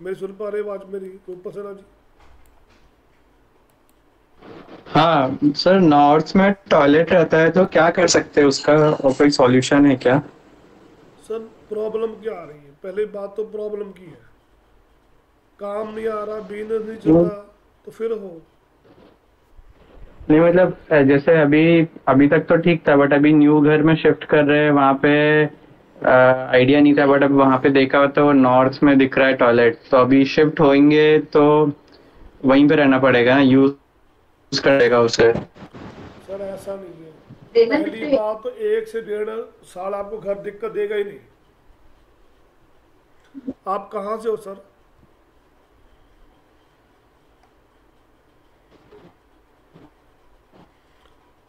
मेरी सुन पा रहे आवाज़ मेरी ऊपर से ना जी? हाँ सर नॉर्थ में टॉयलेट रहता है तो क्या कर सकते हैं? उसका और कोई सॉल्यूशन है क्या? सर प्रॉब्लम क्या आ रही है? पहले बात तो प्रॉब्लम की है। काम नहीं आ रहा बिज़नेस नहीं चल रहा तो फिर हो। नहीं मतलब जैसे अभी अभी तक तो ठीक था बट अभी न्यू घर में शिफ्ट कर रहे हैं वहाँ पे आइडिया नहीं था बट अब वहाँ पे देखा तो नॉर्थ में दिख रहा है टॉयलेट तो अभी शिफ्ट होंगे तो वहीं पे रहना पड़ेगा ना यूज़ करेगा उसे सर ऐसा नहीं है। पहली बात तो एक से डेढ़ साल आपको घर दिक्कत देगा ही नहीं। आप कहाँ से हो सर?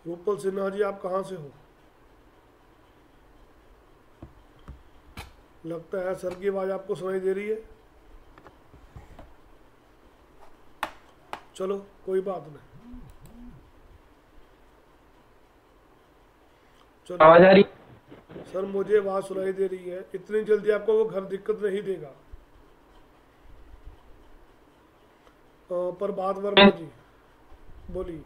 रूपल सिन्हा जी आप कहाँ से हो? लगता है सर की आवाज़ आपको सुनाई दे रही है। चलो कोई बात नहीं। चलो। आवाज़ आ रही सर मुझे आवाज़ सुनाई दे रही है। इतनी जल्दी आपको वो घर दिक्कत नहीं देगा। पर बात वर्मा जी बोलिए।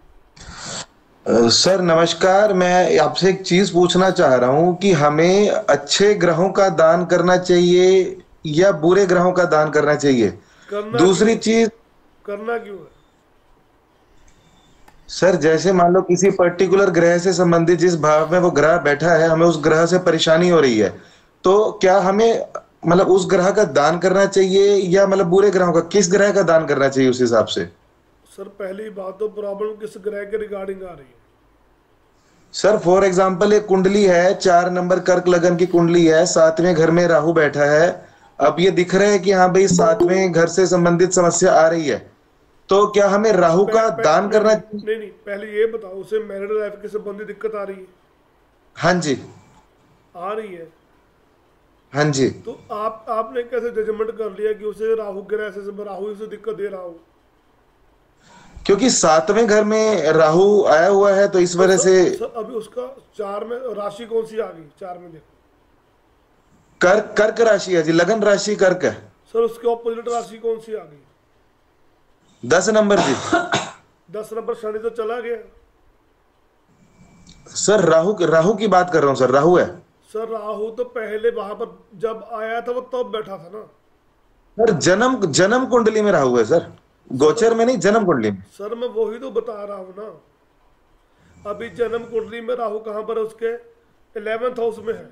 सर नमस्कार मैं आपसे एक चीज़ पूछना चाह रहा हूँ कि हमें अच्छे ग्रहों का दान करना चाहिए या बुरे ग्रहों का दान करना चाहिए? करना दूसरी चीज़ करना क्यों है? सर जैसे मान लो किसी पर्टिकुलर ग्रह से संबंधित जिस भाव में वो ग्रह बैठा है हमें उस ग्रह से परेशानी हो रही है तो क्या हमें मतलब उस ग्रह का दान करना चाहिए या मतलब बुरे ग्रहों का किस ग्रह का दान करना चाहिए उस हिसाब से? सर पहली बात तो प्रॉब्लम किस ग्रह के रिगार्डिंग आ रही है? सर फॉर एग्ज़ाम्पल एक कुंडली है चार नंबर कर्क लगन की कुंडली है सातवें घर में राहु बैठा है। अब ये दिख रहा है कि हाँ भाई सातवें घर से संबंधित समस्या आ रही है। तो क्या हमें राहु का पह- दान पह- करना नहीं नहीं पहले ये बताओ उसे मैरिड लाइफ के संबंधी दिक्कत आ रही है? हाँ जी। आ रही है? हाँ जी। तो आप आपने कैसे जजमेंट कर लिया कि उसे राहु ग्रह से राहु उसे दिक्कत दे रहा हो? क्योंकि सातवें घर में राहु आया हुआ है तो इस वजह से अभी उसका चार में राशि कौन सी आ गई? चार में देखो। कर्क कर्क राशि है जी लगन राशि कर्क है। सर उसके ऑपोजिट राशि कौन सी आ गई? दस नंबर जी। दस नंबर शनि तो चला गया। सर राहु राहु की बात कर रहा हूँ सर राहु है। सर राहु तो पहले वहाँ पर जब आया था वो तब बैठा था ना। सर जन्म जन्म कुंडली में राहु है सर। गोचर में नहीं जन्म कुंडली में। सर मैं वही तो बता रहा हूँ ना। अभी जन्म कुंडली में राहु कहाँ पर उसके इलेवेंथ हाउस में है।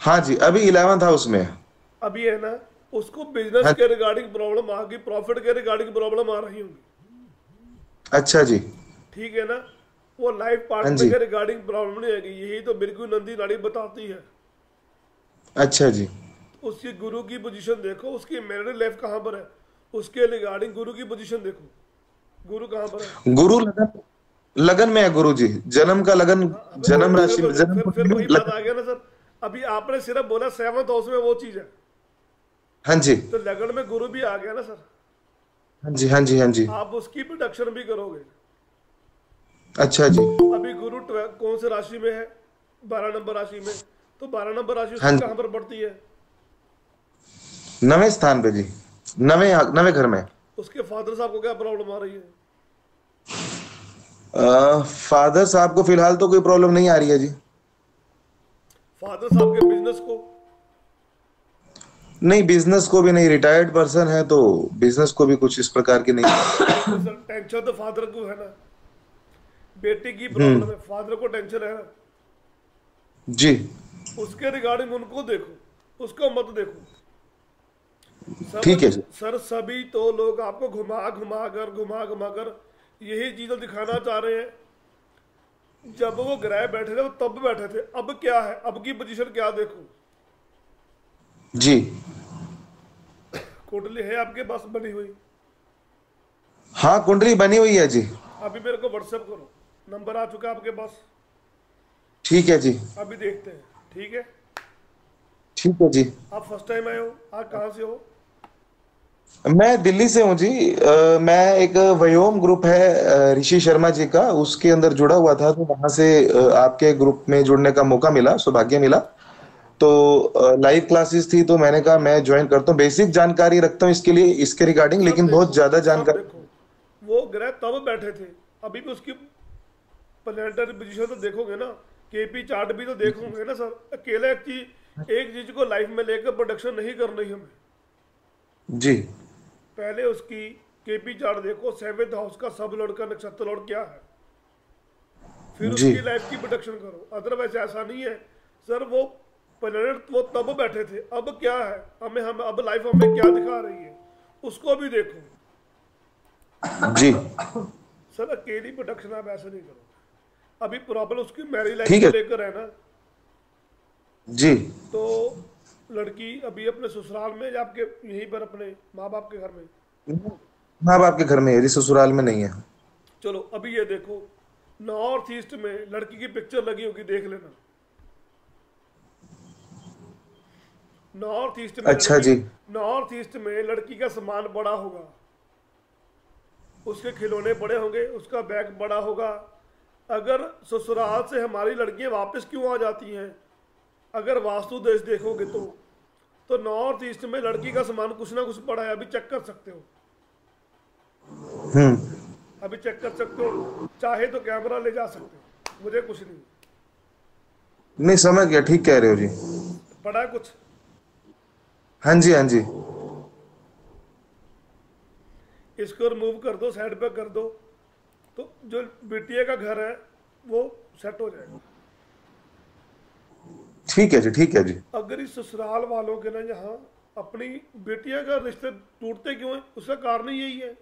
हाँ जी अभी इलेवेंथ हाउस में है। अभी है ना उसको बिज़नेस हाँ। के रिगार्डिंग प्रॉब्लम आ गई प्रॉफिट के रिगार्डिंग प्रॉब्लम आ रही होंगी। अच्छा जी। ठीक है ना? वो लाइफ हाँ पार्टनर के रिगार्डिंग प्रॉब्लम नहीं आएगी यही तो बिरगु नंदी नाड़ी बताती है। अच्छा जी। उसकी गुरु की पोजीशन देखो उसकी मैरिड लाइफ कहाँ पर है? उसके रिगार्डिंग गुरु की पोजीशन देखो। गुरु कहाँ पर है? गुरु लगन लगन में है गुरु जी जन्म का लगन जन्म राशि में जन्म फिर- फिर वही बात आ गया ना सर। अभी आपने सिर्फ़ बोला सेवंथ हाउस में वो चीज़ है। हाँ जी। तो लगन में गुरु भी आ गया ना सर। हाँ जी हाँ जी हाँ जी। आप उसकी प्रोडक्शन भी करोगे। अच्छा जी। अभी गुरु कौन से राशि में है? बारह नंबर राशि में। तो बारह नंबर राशि हाँ कहाँ पर बढ़ती है? नवे स्थान पे जी। नवे नवे घर में। उसके फादर साहब को क्या प्रॉब्लम आ रही है? फादर साहब को फ़िलहाल तो कोई प्रॉब्लम नहीं आ रही है जी। फादर साहब के बिज़नेस को? नहीं बिज़नेस को भी नहीं रिटायर्ड पर्सन है तो बिज़नेस को भी कुछ इस प्रकार की नहीं। टेंशन तो फादर को है ना। बेटी की प्रॉब्लम है फादर को टेंशन है ना। जी। उसके रिगार्डिंग उनको देखो उसको मत देखो। ठीक है। सर सभी तो लोग आपको घुमा घुमा कर घुमा घुमा कर यही चीज़ दिखाना चाह रहे हैं। जब वो ग्रह बैठे थे वो तब बैठे थे। अब क्या है? अब की पोजीशन क्या देखो? जी। कुंडली है आपके पास बनी हुई। हाँ कुंडली बनी हुई है जी। अभी मेरे को व्हाट्सएप करो। नंबर आ चुका है आपके पास। ठीक है जी। अभी देखते हैं। ठीक है? ठीक है जी। आप फ़र्स्ट टाइम आए हो? आप कहाँ से हो? मैं दिल्ली से हूँ जी। अ, मैं एक वयोम ग्रुप है ऋषि शर्मा जी का। उसके अंदर जुड़ा हुआ था तो वहाँ से आपके ग्रुप में जुड़ने का मौका मिला सौभाग्य मिला। तो लाइव क्लासेस थी तो मैंने कहा मैं ज्वाइन करता हूँ। बेसिक जानकारी रखता हूँ इसके लिए इसके रिगार्डिंग लेकिन बहुत ज़्यादा जानकारी वो ग्रह तब बैठे थे। अभी भी उसकी प्लेनेटरी पोजीशन तो देखोगे ना केपी चार्ट भी तो देखोगे ना सर। अकेला एक चीज़ एक चीज़ को लाइफ में लेकर प्रोडक्शन नहीं करनी हमें। जी। पहले उसकी केपी चार्ट देखो सेवेंथ हाउस का सब लॉर्ड का नक्षत्र लॉर्ड क्या है? फिर उसकी लाइफ की प्रोडक्शन करो। अदरवाइज़ ऐसा नहीं है। सर वो प्लेनेट वो तब बैठे थे। अब क्या है? हमें हम अब लाइफ हमें क्या दिखा रही है? उसको भी देखो। जी। सर अकेली प्रोडक्शन आप ऐसे नहीं करो। अभी प्रॉब्लम उसकी मैरिज लाइफ को लेकर है ना? जी। तो लड़की अभी अपने ससुराल में या आपके यहीं पर अपने माँ बाप के घर में? माँ बाप के घर में है ससुराल में नहीं है। चलो अभी ये देखो नॉर्थ ईस्ट में लड़की की पिक्चर लगी होगी देख लेना। नॉर्थ ईस्ट में अच्छा जी। नॉर्थ ईस्ट में लड़की का सामान बड़ा होगा। उसके खिलौने बड़े होंगे उसका बैग बड़ा होगा। अगर ससुराल से हमारी लड़कियाँ वापस क्यों आ जाती हैं? अगर वास्तु देश देखोगे तो तो नॉर्थ ईस्ट में लड़की का सामान कुछ ना कुछ पड़ा है अभी चेक कर सकते हो। हम्म। अभी चेक कर सकते हो चाहे तो कैमरा ले जा सकते हो मुझे कुछ नहीं। नहीं समझ गया ठीक कह रहे हो जी। पड़ा है कुछ? हाँ जी हाँ जी। इसको रिमूव कर दो साइड पे कर दो तो जो बिटिया का घर है वो सेट हो जाएगा। ठीक है जी ठीक है जी। अगर इस ससुराल वालों के ना यहाँ अपनी बेटिया का रिश्ते टूटते क्यों है? उसका कारण यही है।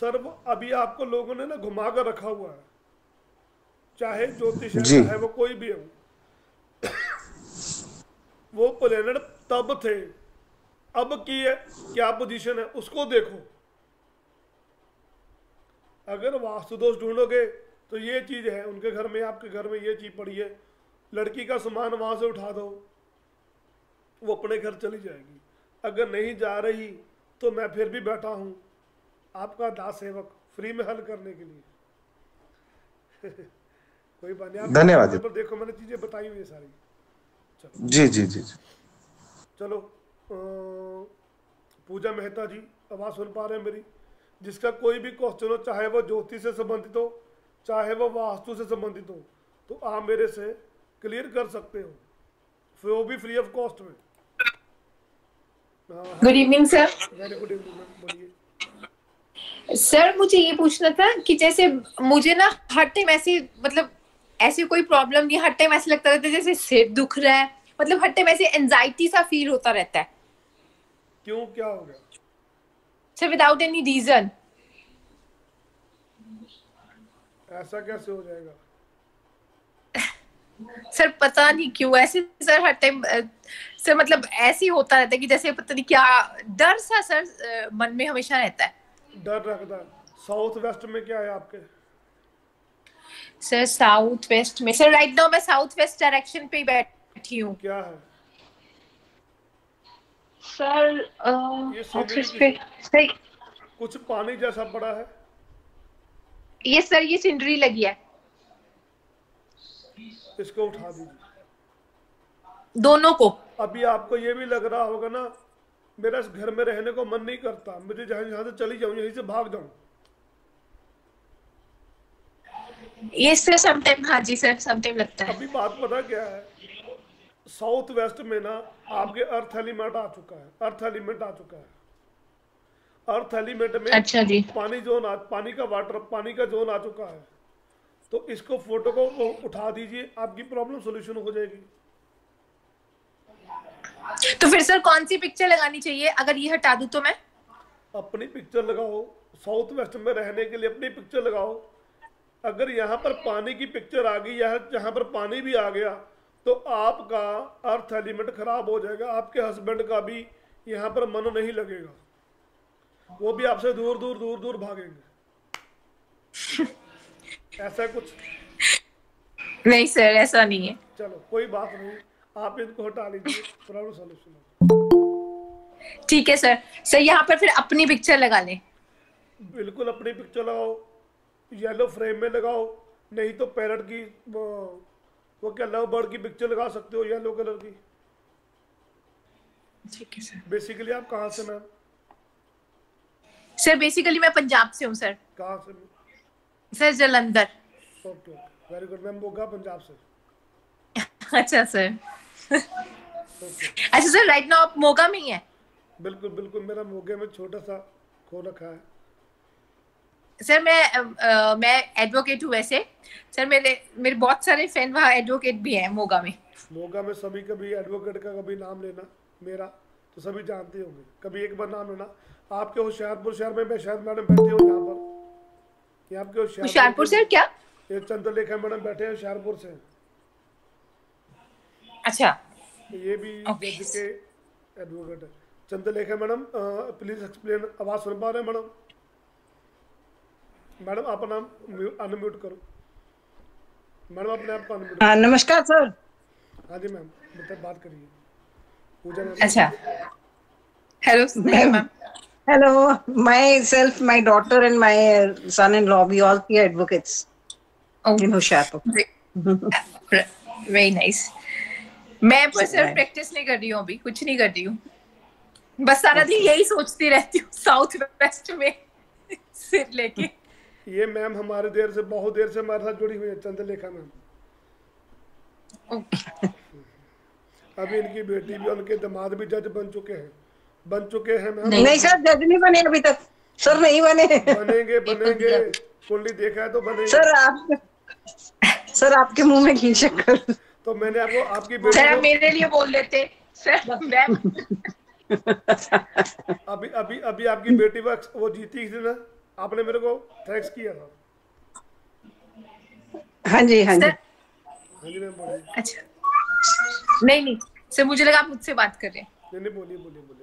सर अभी आपको लोगों ने ना घुमा कर रखा हुआ है। चाहे ज्योतिष है वो कोई भी हो। वो प्लेनेट तब थे। अब की है क्या पोजीशन है उसको देखो। अगर वास्तु दोष ढूंढोगे तो ये चीज़ है उनके घर में आपके घर में ये चीज़ पड़ी है। लड़की का सामान वहाँ से उठा दो वो अपने घर चली जाएगी। अगर नहीं जा रही तो मैं फिर भी बैठा हूँ। आपका दास सेवक फ्री में हल करने के लिए। कोई बात नहीं धन्यवाद पर देखो मैंने चीज़ें बताई हुई है सारी। जी जी जी जी। चलो पूजा मेहता जी आवाज़ सुन पा रहे हैं मेरी। जिसका कोई भी क्वेश्चन हो चाहे वो ज्योतिष से संबंधित हो चाहे वो वास्तु से संबंधित हो तो आप मेरे से क्लियर कर सकते हो। फिर वो भी फ्री ऑफ़ कॉस्ट में। Good evening sir very good evening बोलिए। सर मुझे ये पूछना था कि जैसे मुझे ना हर टाइम ऐसी मतलब ऐसी कोई प्रॉब्लम नहीं हर टाइम ऐसा लगता रहता है जैसे सिर दुख रहा है। मतलब हर टाइम ऐसे एंजाइटी सा फील होता रहता है। क्यों? क्या हो गया? सर विदाउट एनी रीजन ऐसा कैसे हो जाएगा? सर पता नहीं क्यों ऐसे सर हर टाइम सर मतलब ऐसे ही होता रहता है कि जैसे पता नहीं क्या डर सा सर मन में हमेशा रहता है। डर रखता है। साउथ वेस्ट में क्या है आपके? सर साउथ वेस्ट में सर राइट नाउ मैं साउथ वेस्ट डायरेक्शन पे बैठी हूँ। क्या है? सर वेस्ट पे कुछ पानी जैसा पड़ा है? ये सर ये सिंडरी लगी है। इसको उठा दीजिए। दोनों को। अभी आपको ये भी लग रहा होगा ना मेरा इस घर में रहने को मन नहीं करता। मुझे जहाँ जहाँ से चली जाऊँ यहीं से भाग जाऊँ। ये सर समटाइम हाँ जी सर समटाइम लगता है। अभी बात पता क्या है? साउथ वेस्ट में ना आपके अर्थ एलिमेंट आ चुका है। अर्थ एलिमेंट आ चुका है। अर्थ एलिमेंट में अच्छा जी। पानी जोन आ पानी का वाटर पानी का जोन आ चुका है। तो इसको फ़ोटो को उठा दीजिए आपकी प्रॉब्लम सोल्यूशन हो जाएगी। तो फिर सर कौन सी पिक्चर लगानी चाहिए? अगर ये हटा दूँ तो मैं? अपनी पिक्चर लगाओ। साउथ वेस्ट में रहने के लिए अपनी पिक्चर लगाओ। अगर यहाँ पर पानी की पिक्चर आ गई या यहाँ पर पानी भी आ गया तो आपका अर्थ एलिमेंट खराब हो जाएगा। आपके हस्बैंड का भी यहाँ पर मन नहीं लगेगा। वो भी आपसे दूर दूर दूर दूर भागेंगे। ऐसा कुछ? नहीं सर ऐसा नहीं है। चलो कोई बात नहीं। आप इनको हटा लीजिए प्रॉब्लम सोल्यूशन ठीक है सर। सर यहाँ पर फिर अपनी पिक्चर लगा लें। बिल्कुल अपनी पिक्चर लगाओ। येलो फ्रेम में लगाओ। नहीं तो पैरट की वो वो क्या लव बर्ड की पिक्चर लगा सकते हो येलो कलर की? ठीक है सर। बेसिकली आप कहाँ से मैम? सर बेसिकली मैं पंजाब से हूँ सर कहाँ से? Sir Jalandhar. Okay very good ma'am Moga Punjab से. अच्छा सर अच्छा सर राइट नाउ आप मोगा में ही है? बिल्कुल बिल्कुल. मेरा मोगे में छोटा सा खो रखा है. सर मैं अ, मैं एडवोकेट हूँ वैसे. सर मेरे मेरे बहुत सारे फ्रेंड वहाँ एडवोकेट भी हैं मोगा में. मोगा में सभी कभी एडवोकेट का कभी नाम लेना मेरा तो सभी जानते होंगे. कभी एक बार नाम लेना आपके होशियारपुर शहर में मैं शायद मैडम बैठे हो यहाँ पर। ये आपके होशियारपुर सर क्या? ये चंद्रलेखा मैडम बैठे हैं होशियारपुर से। अच्छा। ये भी के एडवोकेट है। चंद्रलेखा मैडम प्लीज़ एक्सप्लेन आवाज़ सुन पा रहे हैं मैडम? मैडम आप नाम अनम्यूट करो। मैडम अपने आप को अनम्यूट हाँ नमस्कार सर। हाँ जी मैम मतलब बात करिए। पूजा अच्छा। Hello ma'am. Hello. Myself my daughter and my son-in-law we all three are advocates in Hoshiarpur. Very nice मैं बस सर Right. प्रैक्टिस नहीं कर रही हूँ अभी कुछ नहीं कर रही हूँ। बस सारा दिन यही सोचती रहती हूँ साउथ वेस्ट में सिर लेके। ये मैम हमारे देर से बहुत देर से हमारे साथ जुड़ी हुई है चंद्रलेखा मैम ओके अभी इनकी बेटी भी उनके दामाद भी जज बन चुके हैं। बन चुके हैं मैम नहीं सर जज नहीं बने अभी तक। सर नहीं बने। बनेंगे बनेंगे। कुंडली देखा है तो बनेंगे। सर आप सर आपके मुँह में घी शक्कर। तो मैंने आपको आपकी बेटी सर मेरे लिए बोल लेते सर मैम अभी अभी अभी आपकी बेटी वो वो जीती थी ना? आपने मेरे को थैंक्स किया था। हाँ जी हाँ जी। हाँ जी मैम अच्छा। नहीं नहीं। सर मुझे लगा आप मुझसे बात कर रहे हैं। नहीं नहीं बोलिए बोलिए बोलिए।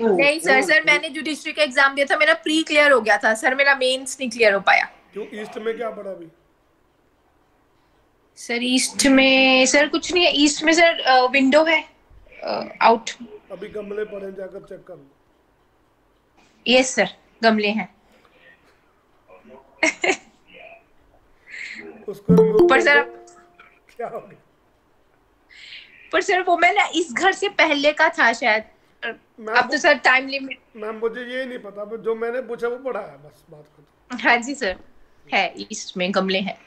नहीं सर सर मैंने जुडिशरी का एग्ज़ाम दिया था मेरा प्री क्लियर हो गया था सर मेरा मेंस नहीं क्लियर हो पाया। क्यों ईस्ट में क्या पड़ा अभी? सर ईस्ट में सर कुछ नहीं है ईस्ट में सर विंडो है आउट अभी गमले पड़े हैं, जाकर चेक कर लो। यस सर गमले हैं। उसको पर सर क्या हो गया? पर सर वो मैं ना इस घर से पहले का था शायद। अब तो सर टाइम लिमिट मैम मुझे ये नहीं पता पर जो मैंने पूछा वो पढ़ा है बस बात खत्म। हाँ जी सर। है ईस्ट में गमले हैं।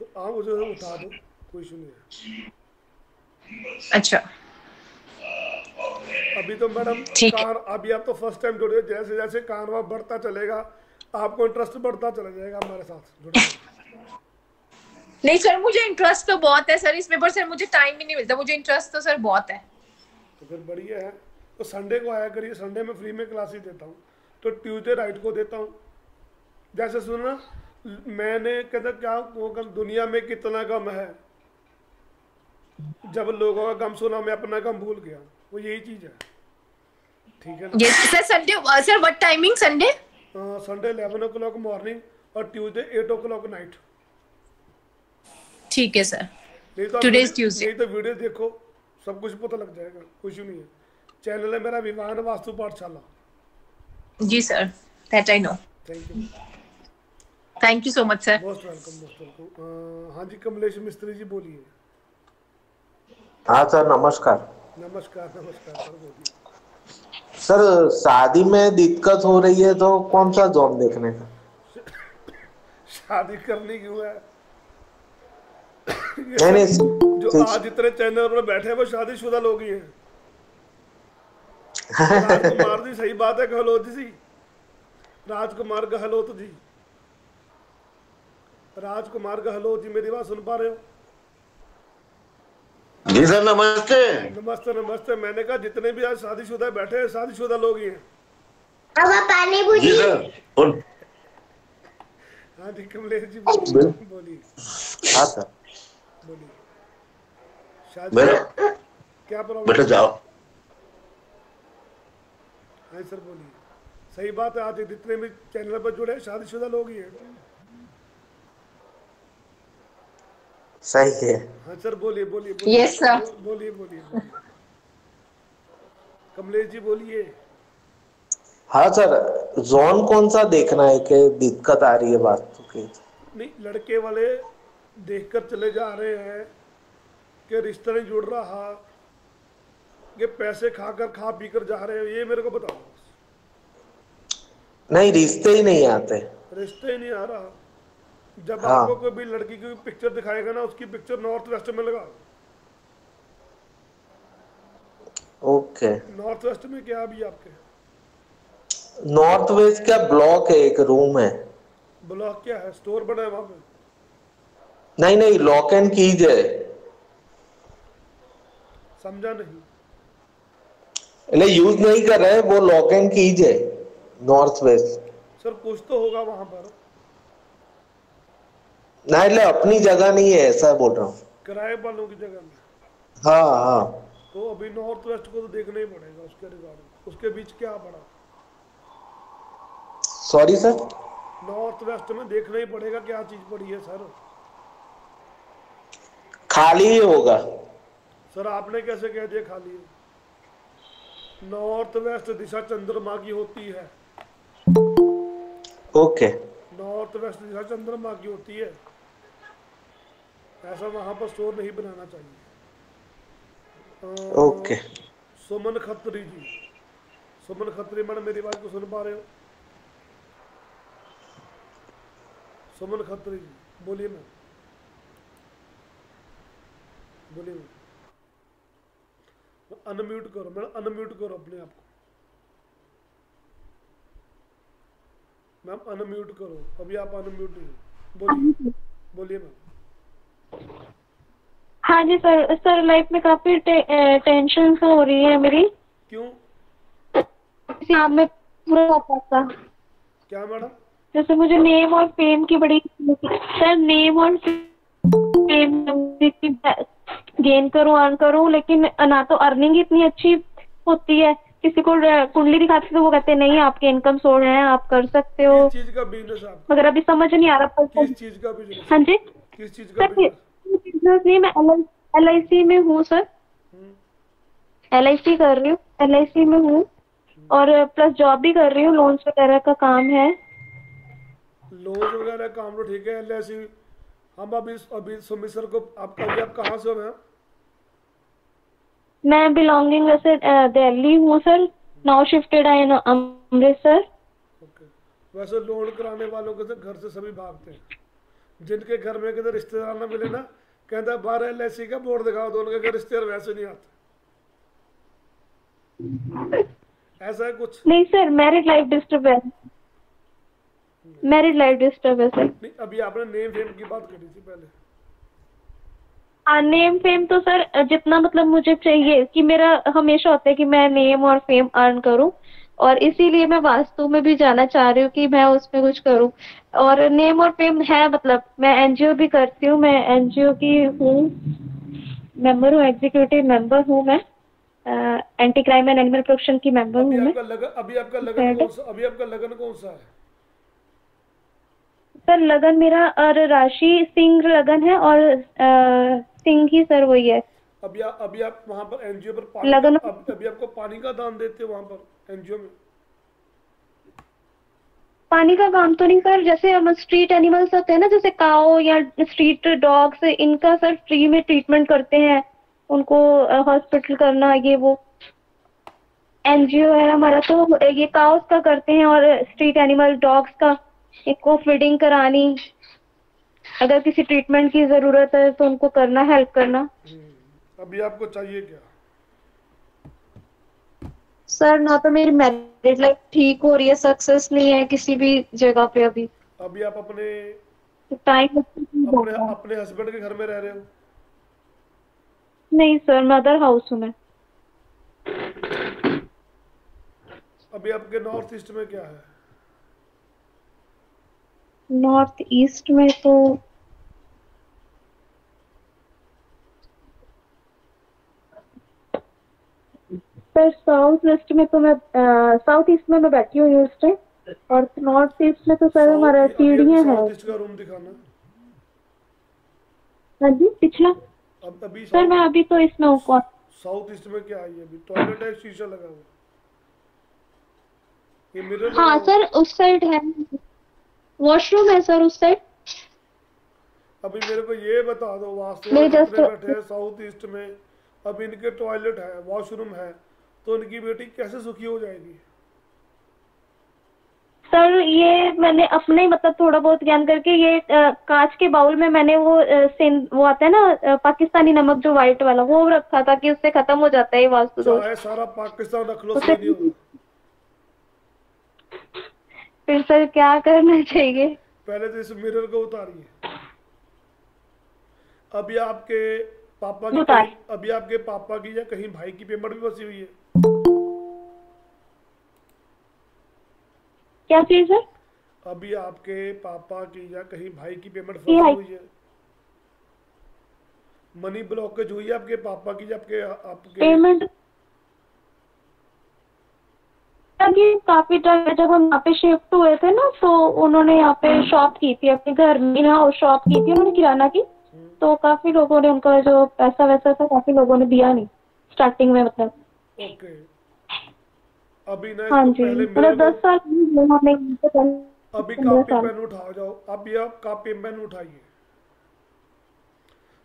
तो आप मुझे उठा दो कोई इशू नहीं है। अच्छा। अभी तो मैडम कार अभी आप तो फ़र्स्ट टाइम जुड़े जैसे जैसे कारवा बढ़ता चलेगा आपको इंटरेस्ट बढ़ता चला जाएगा हमारे साथ। नहीं सर मुझे इंटरेस्ट तो बहुत है सर इसमें पर सर मुझे टाइम ही नहीं मिलता मुझे इंटरेस्ट तो सर बहुत है। तो फिर बढ़िया है। तो संडे को आया करिए संडे में फ्री में क्लासेस देता हूँ। तो ट्यूजडे राइट को देता हूँ। जैसे सुना मैंने कहता क्या वो गम दुनिया में कितना गम है? जब लोगों का गम सुना मैं अपना गम भूल गया। वो यही चीज़ है। ठीक है ना? Sir Sunday sir what timing Sunday Sunday eleven o'clock morning और Tuesday eight o'clock night ठीक है सर नहीं तो तो वीडियो देखो सब कुछ पता लग जाएगा कुछ नहीं है। चैनल है मेरा विवाह वास्तु पाठशाला। जी sir that I know thank you thank you so much sir most welcome most welcome हाँ जी कमलेश मिस्त्री जी बोलिए। हाँ सर नमस्कार। नमस्कार नमस्कार सर बोलिए। सर शादी में दिक्कत हो रही है तो कौन सा जॉब देखने का? शादी करनी क्यों है? नहीं नहीं जो आज जितने चैनल पर बैठे हैं वो शादीशुदा लोग ही हैं। राजकुमार जी सही बात है गहलोत जी। राजकुमार गहलोत जी। राजकुमार गहलोत जी मेरी बात सुन पा रहे हो? जी सर नमस्ते। नमस्ते नमस्ते। मैंने कहा जितने भी आज शादीशुदा बैठे हैं शादीशुदा लोग ही हैं। जी सर और हाँ जी कमलेश जी बोलिए। हाँ सर। बोलिए। क्या प्रॉब्लम बेटा जाओ। हाँ सर बोलिए। सही बात है आज जितने भी चैनल पर जुड़े शादीशुदा लोग ही हैं। सही है। हाँ सर बोलिए बोलिए बोलिए। Yes, sir. बोलिए बोलिए बोलिए। कमलेश जी बोलिए। हाँ सर जोन कौन सा देखना है कि दिक्कत आ रही है बात की? नहीं लड़के वाले देखकर चले जा रहे हैं कि रिश्ता नहीं जुड़ रहा। कि पैसे खाकर खा पी कर जा रहे हो ये मेरे को बताओ। नहीं रिश्ते ही नहीं आते। रिश्ते ही नहीं आ रहा। जब हाँ। आपको कोई भी लड़की की पिक्चर दिखाएगा ना उसकी पिक्चर नॉर्थ वेस्ट में लगा। ओके नॉर्थ वेस्ट में क्या अभी आपके? नॉर्थ वेस्ट का ब्लॉक है एक रूम है। ब्लॉक क्या है? स्टोर बना है वहाँ पे? नहीं नहीं लॉक एंड कीज है। समझा नहीं। એટલે यूज नहीं कर रहे वो लॉक एंड कीज है नॉर्थ वेस्ट सर कुछ तो होगा वहां पर ना એટલે अपनी जगह नहीं है ऐसा बोल रहा हूँ किराए वालों की जगह में हाँ हाँ तो अभी नॉर्थ वेस्ट को तो देखना ही पड़ेगा उसके रिगार्डिंग उसके बीच क्या पड़ा सॉरी सर नॉर्थ वेस्ट में देखना ही पड़ेगा क्या चीज पड़ी है सर खाली ही होगा सर आपने कैसे कह दिया खाली है नॉर्थ वेस्ट दिशा चंद्रमा की होती है। ओके। नॉर्थ वेस्ट दिशा चंद्रमा की होती है। ऐसा वहाँ पर स्टोर नहीं बनाना चाहिए। ओके। सुमन खत्री जी। सुमन खत्री मैडम मेरी बात को सुन पा रहे हो? सुमन खत्री जी बोलिए मैम। बोलिए मैम। अनम्यूट करो मैडम अनम्यूट करो अपने आप को। मैम अनम्यूट करो अभी आप अनम्यूट नहीं हो। बोलिए बोलिए मैम। हाँ जी सर सर लाइफ में काफ़ी टे, टेंशन हो रही है मेरी। क्यों? काम में पूरा पाता क्या मैडम? जैसे मुझे नेम और फेम की बड़ी सर नेम और फेम गेन करूँ अर्न करूँ लेकिन ना तो अर्निंग इतनी अच्छी होती है। किसी को कुंडली दिखाते तो वो कहते हैं नहीं आपके इनकम सोर्स है आप कर सकते हो। चीज़ का बिज़नेस मगर अभी समझ नहीं आ रहा किस चीज़ का बिज़नेस हाँ जी। किस चीज़ का बिज़नेस नहीं मैं एल आई सी में हूँ सर एल आई सी कर रही हूँ एल आई सी में हूँ। और प्लस जॉब भी कर रही हूँ लोन्स वगैरह का काम है। लोन्स वगैरह काम तो ठीक है एलआईसी हम अभी अभी सुमित सर को आप अभी आप कहाँ से हो मैम? मैं बिलोंगिंग वैसे दिल्ली हूँ sir. Now shifted I in Amritsar. वैसे लोन कराने वालों के घर से सभी भागते हैं। जिनके घर में किधर रिश्तेदार ना मिले ना कहता बाहर एल का बोर्ड दिखाओ तो उनके घर रिश्तेदार वैसे नहीं आते। ऐसा है कुछ? नहीं सर मैरिड लाइफ डिस्टर्ब है मैरिड लाइफ डिस्टर्ब है अभी आपने नेम फेम की बात करी थी पहले। हाँ नेम फेम तो सर जितना मतलब मुझे चाहिए कि मेरा हमेशा होता है कि मैं नेम और फेम अर्न करूँ। और इसीलिए मैं वास्तु में भी जाना चाह रही हूँ कि मैं उसमें कुछ करूँ। और नेम और फेम है मतलब मैं एनजीओ भी करती हूँ मैं एनजीओ की हूँ मेंबर हूँ एग्जीक्यूटिव मेंबर हूँ मैं। Anti crime and animal protection की मेंबर हूँ मैं। अभी आपका लगन कौन सा अभी आपका लगन कौन सा है? सर लगन मेरा और राशि सिंह लगन है और सिंह ही सर वही है। अभी आप अभी आप वहाँ पर एनजीओ पर पानी लगन- का, अब- अभी आपको पानी का दान देते हो वहाँ पर एनजीओ में। पानी का काम तो नहीं सर जैसे हम स्ट्रीट एनिमल्स होते हैं ना जैसे काओ या स्ट्रीट डॉग्स इनका सर फ्री में ट्रीटमेंट करते हैं। उनको हॉस्पिटल करना ये वो। एनजीओ है हमारा तो ये काउस का करते हैं और स्ट्रीट एनिमल डॉग्स का। इनको फीडिंग करानी। अगर किसी ट्रीटमेंट की ज़रूरत है तो उनको करना हेल्प करना। अभी आपको चाहिए क्या? सर ना तो मेरी मैरिड लाइफ ठीक हो रही है सक्सेस नहीं है किसी भी जगह पे अभी। अभी आप अपने टाइम अपने अपने हस्बैंड के घर में रह रहे हो? नहीं सर मदर हाउस हूँ मैं। अभी आपके नॉर्थ ईस्ट में क्या है? नॉर्थ ईस्ट में तो सर साउथ वेस्ट में तो मैं साउथ ईस्ट में मैं बैठी हुई हूँ इस टाइम और नॉर्थ ईस्ट में तो सर हमारा सीढ़ियाँ हैं। हाँ जी पिछला। सर मैं अभी तो इसमें हूँ कौन? साउथ ईस्ट में क्या है अभी? टॉयलेट है शीशा लगा हुआ हाँ। सर उस साइड है। वॉशरूम है सर उस साइड अभी मेरे को ये बता दो वास्तु नहीं, वाले just- कितने बैठे हैं साउथ ईस्ट में? अब इनके टॉयलेट है वॉशरूम है तो इनकी बेटी कैसे सुखी हो जाएगी? सर ये मैंने अपने मतलब थोड़ा बहुत ज्ञान करके ये कांच के बाउल में मैंने वो अ, सिन वो आता है ना पाकिस्तानी नमक जो व्हाइट वाला वो रखा था कि उससे खत्म हो जाता है ये वास्तु दोष। सारा पाकिस्तान रख लो फिर सर क्या करना चाहिए? पहले तो इस मिरर को उतारिए। अभी आपके पापा की अभी आपके पापा की या कहीं भाई की पेमेंट भी फंसी हुई है। क्या चीज़ है अभी आपके पापा की या कहीं भाई की पेमेंट फंसी हुई है। मनी ब्लॉकेज हुई है आपके पापा की या आपके आपके पेमेंट अभी काफ़ी टाइम जब हम यहाँ पे शिफ्ट हुए थे ना तो उन्होंने यहाँ पे शॉप की थी अपने घर में यहाँ शॉप की थी उन्होंने किराना की। तो काफ़ी लोगों ने उनका जो पैसा वैसा था काफ़ी लोगों ने दिया नहीं स्टार्टिंग में मतलब। ओके अभी ना हाँ जी मतलब दस साल अभी कॉपी पेन उठाओ जाओ। अभी आप कॉपी पेन उठाइए।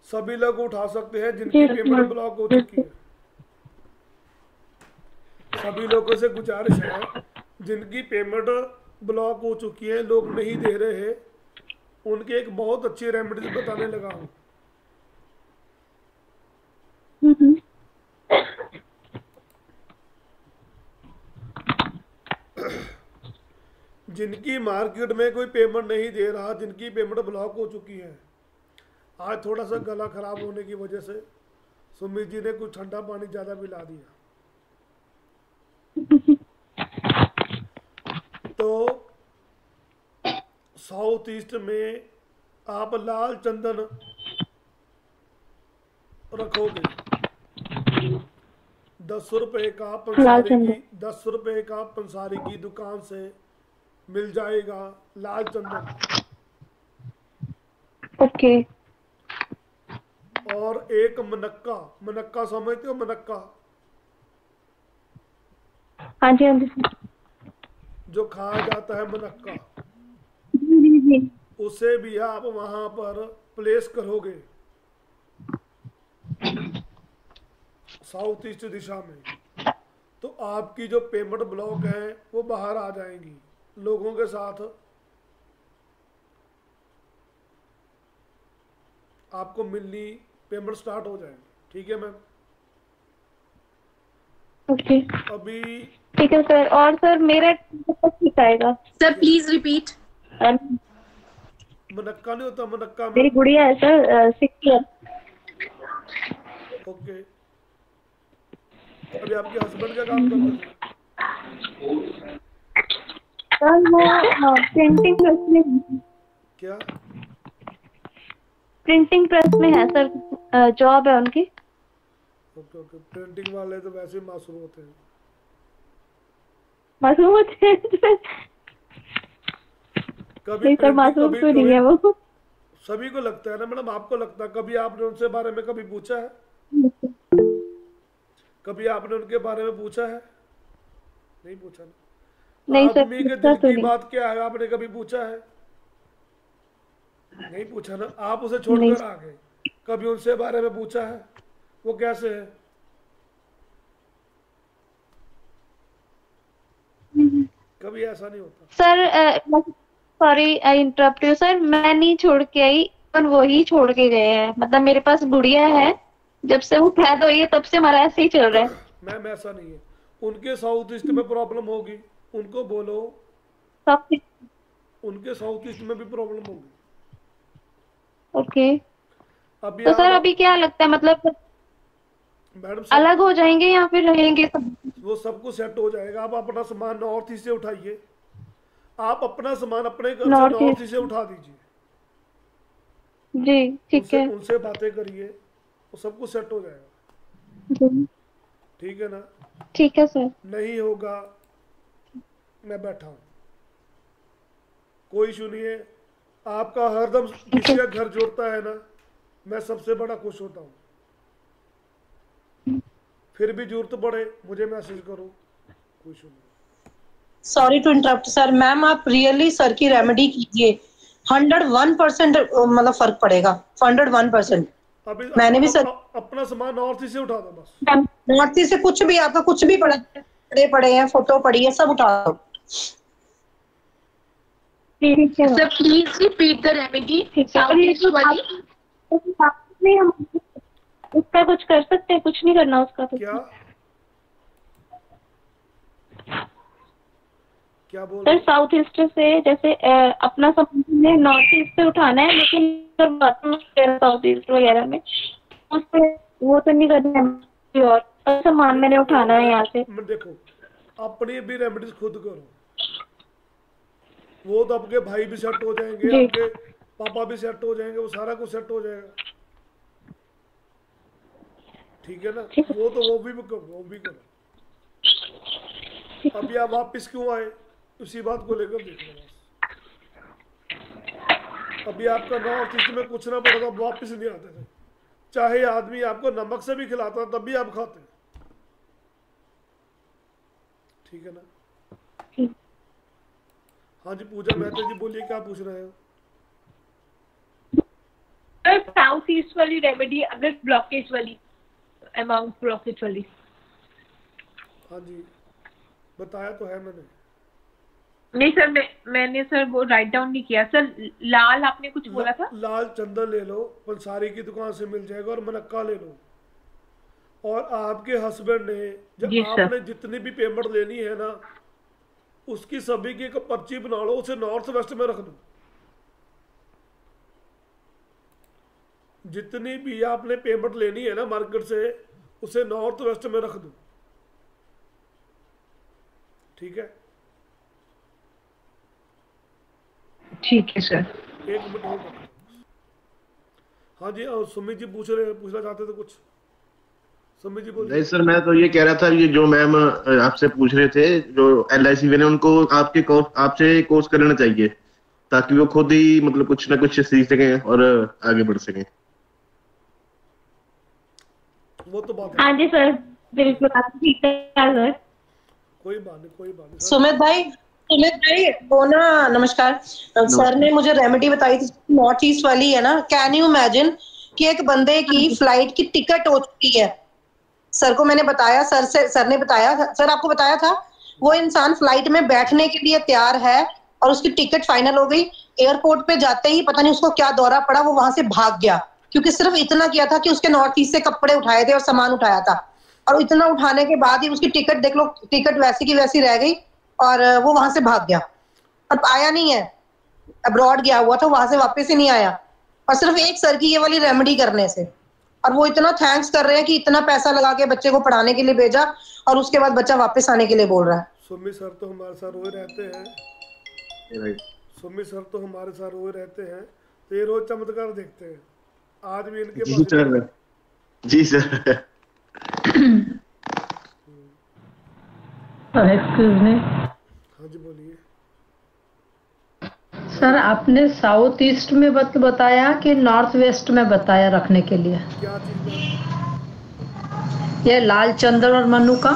सभी लोग उठा सकते हैं जिनकी पेमेंट हाँ। ब्लॉक हो चुकी है। सभी लोगों से गुजारिश है, जिनकी पेमेंट ब्लॉक हो चुकी है, लोग नहीं दे रहे हैं, उनके एक बहुत अच्छी रेमेडीज बताने लगा हूँ। जिनकी मार्केट में कोई पेमेंट नहीं दे रहा, जिनकी पेमेंट ब्लॉक हो चुकी है, आज थोड़ा सा गला खराब होने की वजह से सुमित जी ने कुछ ठंडा पानी ज़्यादा पिला दिया। तो साउथ ईस्ट में आप लाल चंदन रखोगे। दस रुपए का पंसारी की दस रुपए का पंसारी की दुकान से मिल जाएगा लाल चंदन। ओके। और एक मनक्का मनक्का समझते हो मनक्का हाँ जी हाँ जी जो खाया जाता है मनक्का जी जी जी। उसे भी आप वहाँ पर प्लेस करोगे। साउथ ईस्ट दिशा में। तो आपकी जो पेमेंट ब्लॉक है वो बाहर आ जाएँगी। लोगों के साथ आपको मिलनी पेमेंट स्टार्ट हो जाएगी। ठीक है मैम ओके। अभी ठीक है सर और सर मेरा ठीक आएगा। सर प्लीज़ रिपीट मनक्का नहीं होता मनक्का मेरी गुड़िया है सर सिक्स ईयर ओके। अभी आपके हस्बैंड का काम करते हैं? सर वो प्रिंटिंग प्रेस में क्या? प्रिंटिंग प्रेस में है सर जॉब है उनकी। ओके ओके प्रिंटिंग वाले तो वैसे ही मासूम होते हैं मासूम होते हैं कभी सर मासूम तो नहीं है वो सभी को लगता है ना मैडम आपको लगता है कभी आपने उनसे बारे में कभी पूछा है कभी आपने उनके बारे में पूछा है नहीं पूछा ना नहीं सर आदमी के दिल की बात क्या है आपने कभी पूछा है नहीं पूछा ना आप उसे छोड़कर आ गए कभी उनसे बारे में पूछा है वो कैसे है? कभी ऐसा नहीं होता। Sir sorry I interrupt you sir मैं नहीं छोड़ के आई पर वो ही छोड़ के गए हैं। मतलब मेरे पास गुड़िया है। जब से वो पैदा हुई है तब से हमारा ऐसे ही चल रहा है। मैम ऐसा नहीं है। उनके साउथ ईस्ट में प्रॉब्लम होगी। उनको बोलो। उनके साउथ ईस्ट में भी प्रॉब्लम होगी। ओके अभी तो सर अभी क्या लगता है? मतलब मैडम अलग हो जाएँगे या फिर रहेंगे सब? वो सब कुछ सेट हो जाएगा। आप अपना सामान नॉर्थ ईस्ट से उठाइए। आप अपना सामान अपने घर से नॉर्थ ईस्ट से उठा दीजिए। जी ठीक है। उनसे बातें करिए वो सब कुछ सेट हो जाएगा। ठीक है ना? ठीक है सर। नहीं होगा मैं बैठा हूँ। कोई इशू नहीं है। आपका हरदम किसी का घर जोड़ता है ना मैं सबसे बड़ा खुश होता हूँ। फिर भी ज़रूरत पड़े मुझे मैसेज करो। Issue sorry to interrupt sir ma'am आप रियली सर की रेमेडी कीजिए। हंड्रेड वन परसेंट मतलब फ़र्क पड़ेगा। हंड्रेड वन परसेंट मैंने भी सर- अपना सामान नॉर्थ ईस्ट से उठा दो बस। नॉर्थ ईस्ट से कुछ भी आपका कुछ भी पड़ा पड़े पड़े हैं फ़ोटो पड़ी है सब उठा दो। Sir please repeat the remedy है। वाली। उसका कुछ कर सकते हैं कुछ नहीं करना उसका तो। क्या? क्या बोल सर साउथ ईस्ट से जैसे अपना सामान नॉर्थ ईस्ट से उठाना है लेकिन साउथ ईस्ट वगैरह में उससे वो तो नहीं करना है। और सामान मैंने उठाना है यहाँ से। देखो अपनी भी रेमेडीज खुद करो। वो तो आपके भाई भी सेट हो जाएँगे आपके पापा भी सेट हो जाएँगे वो सारा कुछ सेट हो जाएगा। ठीक है ना? वो तो वो भी करो वो भी करो। अभी आप वापिस क्यों आए? उसी बात को लेकर देख लो बस। अभी आपका नॉर्थ ईस्ट में कुछ ना पड़ा तो वापिस नहीं आते थे। चाहे आदमी आपको नमक से भी खिलाता तब भी आप खाते ठीक है ना। हाँ जी पूजा मेहता जी बोलिए क्या पूछ रहे हो? साउथ ईस्ट वाली रेमेडी अगर ब्लॉकेज वाली। अमाउंट ब्लॉकेज वाली। हाँ जी। बताया तो है मैंने। नहीं सर मैं मैंने सर वो राइट डाउन नहीं किया। सर लाल आपने कुछ ल, बोला था? लाल चंदन ले लो पंसारी की दुकान से मिल जाएगा और मनक्का ले लो। और आपके हस्बैंड ने जब। आपने जितनी भी पेमेंट लेनी है ना उसकी सभी की एक पर्ची बना लो उसे नॉर्थ वेस्ट में रख दो। जितनी भी आपने पेमेंट लेनी है ना मार्केट से उसे नॉर्थ वेस्ट में रख दो। ठीक है? ठीक है सर एक मिनट हाँ जी अ, सुमित जी पूछ रहे पूछना चाहते थे कुछ। सुमित जी बोलिए नहीं सर मैं तो ये कह रहा था ये जो मैम आपसे पूछ रहे थे जो एल आई सी ने उनको आपके कोर्स आपसे कोर्स करना चाहिए ताकि वो खुद ही मतलब कुछ ना कुछ सीख सकें और आगे बढ़ सकें। वो तो बात है। हाँ जी सर। बिल्कुल आप ठीक है सर? कोई बात नहीं कोई बात नहीं। सुमित भाई सुमित भाई वो ना नमस्कार। सर ने मुझे रेमेडी बताई थी नॉर्थ ईस्ट वाली है ना। कैन यू इमेजिन कि एक बंदे की फ़्लाइट की टिकट हो चुकी है? सर को मैंने बताया सर से सर ने बताया सर आपको बताया था वो इंसान फ़्लाइट में बैठने के लिए तैयार है और उसकी टिकट फाइनल हो गई। एयरपोर्ट पे जाते ही पता नहीं उसको क्या दौरा पड़ा वो वहाँ से भाग गया। क्योंकि सिर्फ़ इतना किया था कि उसके नॉर्थ ईस्ट से कपड़े उठाए थे और सामान उठाया था। और इतना उठाने के बाद ही उसकी टिकट देख लो टिकट वैसी की वैसी रह गई और वो वहाँ से भाग गया। और आया नहीं है। अब्रॉड गया हुआ था वहाँ से वापस ही नहीं आया। और सिर्फ़ एक सर की ये वाली रेमेडी करने से। और वो इतना थैंक्स कर रहे हैं कि इतना पैसा लगा के बच्चे को पढ़ाने के लिए भेजा और उसके बाद बच्चा वापस आने के लिए बोल रहा है। सुमित सर तो हमारे साथ रोए रहते हैं। सुमित सर तो हमारे साथ रोए रहते हैं। तो ये रोज चमत्कार देखते हैं। आज भी इनके जी सर। जी सर। एक्सक्यूज मी हाँ जी बोलिए। सर आपने साउथ ईस्ट में बत, बताया कि नॉर्थ वेस्ट में बताया रखने के लिए? ये लाल चंदन और मनु का?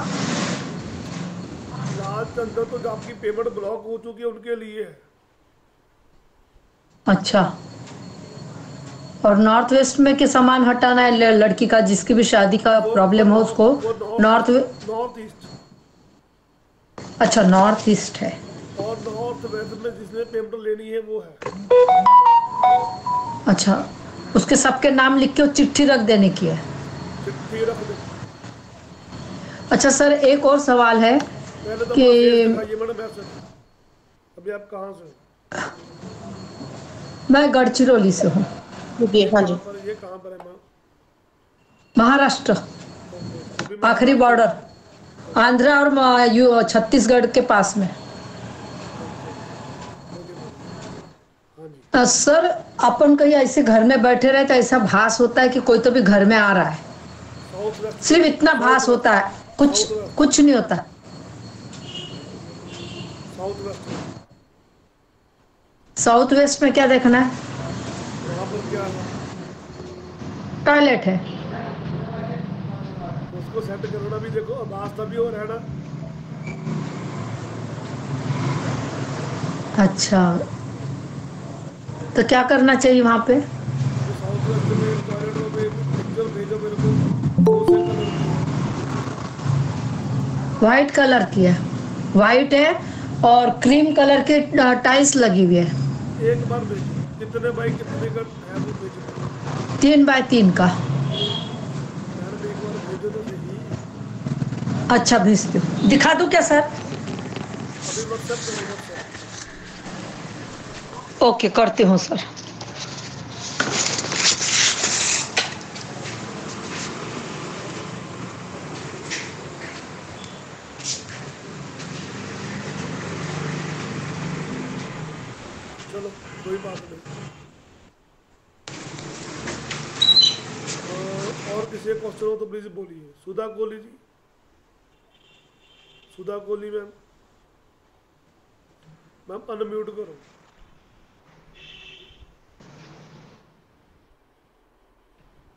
लाल चंदन तो जो आपकी पेमेंट ब्लॉक हो चुकी है उनके लिए अच्छा। और नॉर्थ वेस्ट में के सामान हटाना है लड़की का जिसकी भी शादी का प्रॉब्लम हो उसको नॉर्थ नॉर्थ ईस्ट अच्छा नॉर्थ ईस्ट है। और नॉर्थ वेस्ट में जिसने पेमेंट लेनी है वो है। अच्छा उसके सबके नाम लिख के चिट्ठी रख देने की है। चिट्ठी रख दो। अच्छा सर एक और सवाल है तो कि- अभी आप कहाँ से मैं गढ़चिरौली से हूँ। हाँ जी। महाराष्ट्र, आखिरी बॉर्डर आंध्रा और छत्तीसगढ़ के पास में। सर, अपन कहीं ऐसे घर में बैठे रहे तो ऐसा भास होता है कि कोई तो भी घर में आ रहा है। सिर्फ़ इतना भास होता है, कुछ कुछ नहीं होता। साउथ वेस्ट में क्या देखना है? टॉयलेट है। उसको सेट करना भी देखो आवाज़ तभी हो रहा है ना। अच्छा। तो क्या करना चाहिए वहाँ पे? कलर की। है? White colour. की है। व्हाइट है और क्रीम कलर के टाइल्स लगी हुई है। एक बार कितने बाई कितने का तीन बाय तीन का। अच्छा भेज दो। दिखा दो क्या, सर? ओके, करते हूँ, सर चलो कोई बात नहीं अ, और किसी क्वेश्चन हो तो प्लीज़ बोलिए Sudha Kohli ji. Sudha Kohli ma'am. Ma'am unmute करो।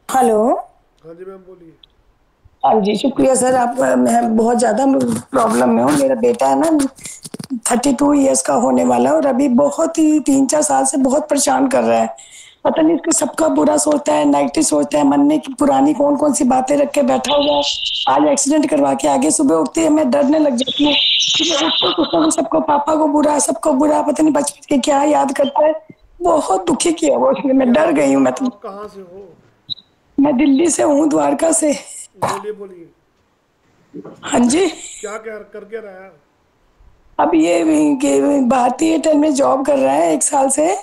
हेलो। हाँ जी मैम बोलिए। हाँ जी शुक्रिया सर आप मैं बहुत ज़्यादा प्रॉब्लम में हूँ। मेरा बेटा है ना थर्टी टू ईयर्स का होने वाला है और अभी बहुत ही तीन चार साल से बहुत परेशान कर रहा है। पता नहीं इसको सबका बुरा सोचता है नेगेटिव सोचता है मन में कि पुरानी कौन कौन सी बातें रख के बैठा हुआ है। आज एक्सीडेंट करवा के आगे सुबह उठती है मैं डरने लग जाती हूँ। कुछ सबको पापा को बुरा सबको बुरा पता नहीं बचपन के क्या याद करता है। बहुत दुखी किया वो मैं डर गई हूँ मैं तो कहाँ से हो? मैं दिल्ली से हूँ द्वारका से। बोलिए बोलिए। हाँ जी। क्या क्या कर क्या रहा है? अब ये भारतीय एयरटेल में जॉब कर रहा है एक साल से।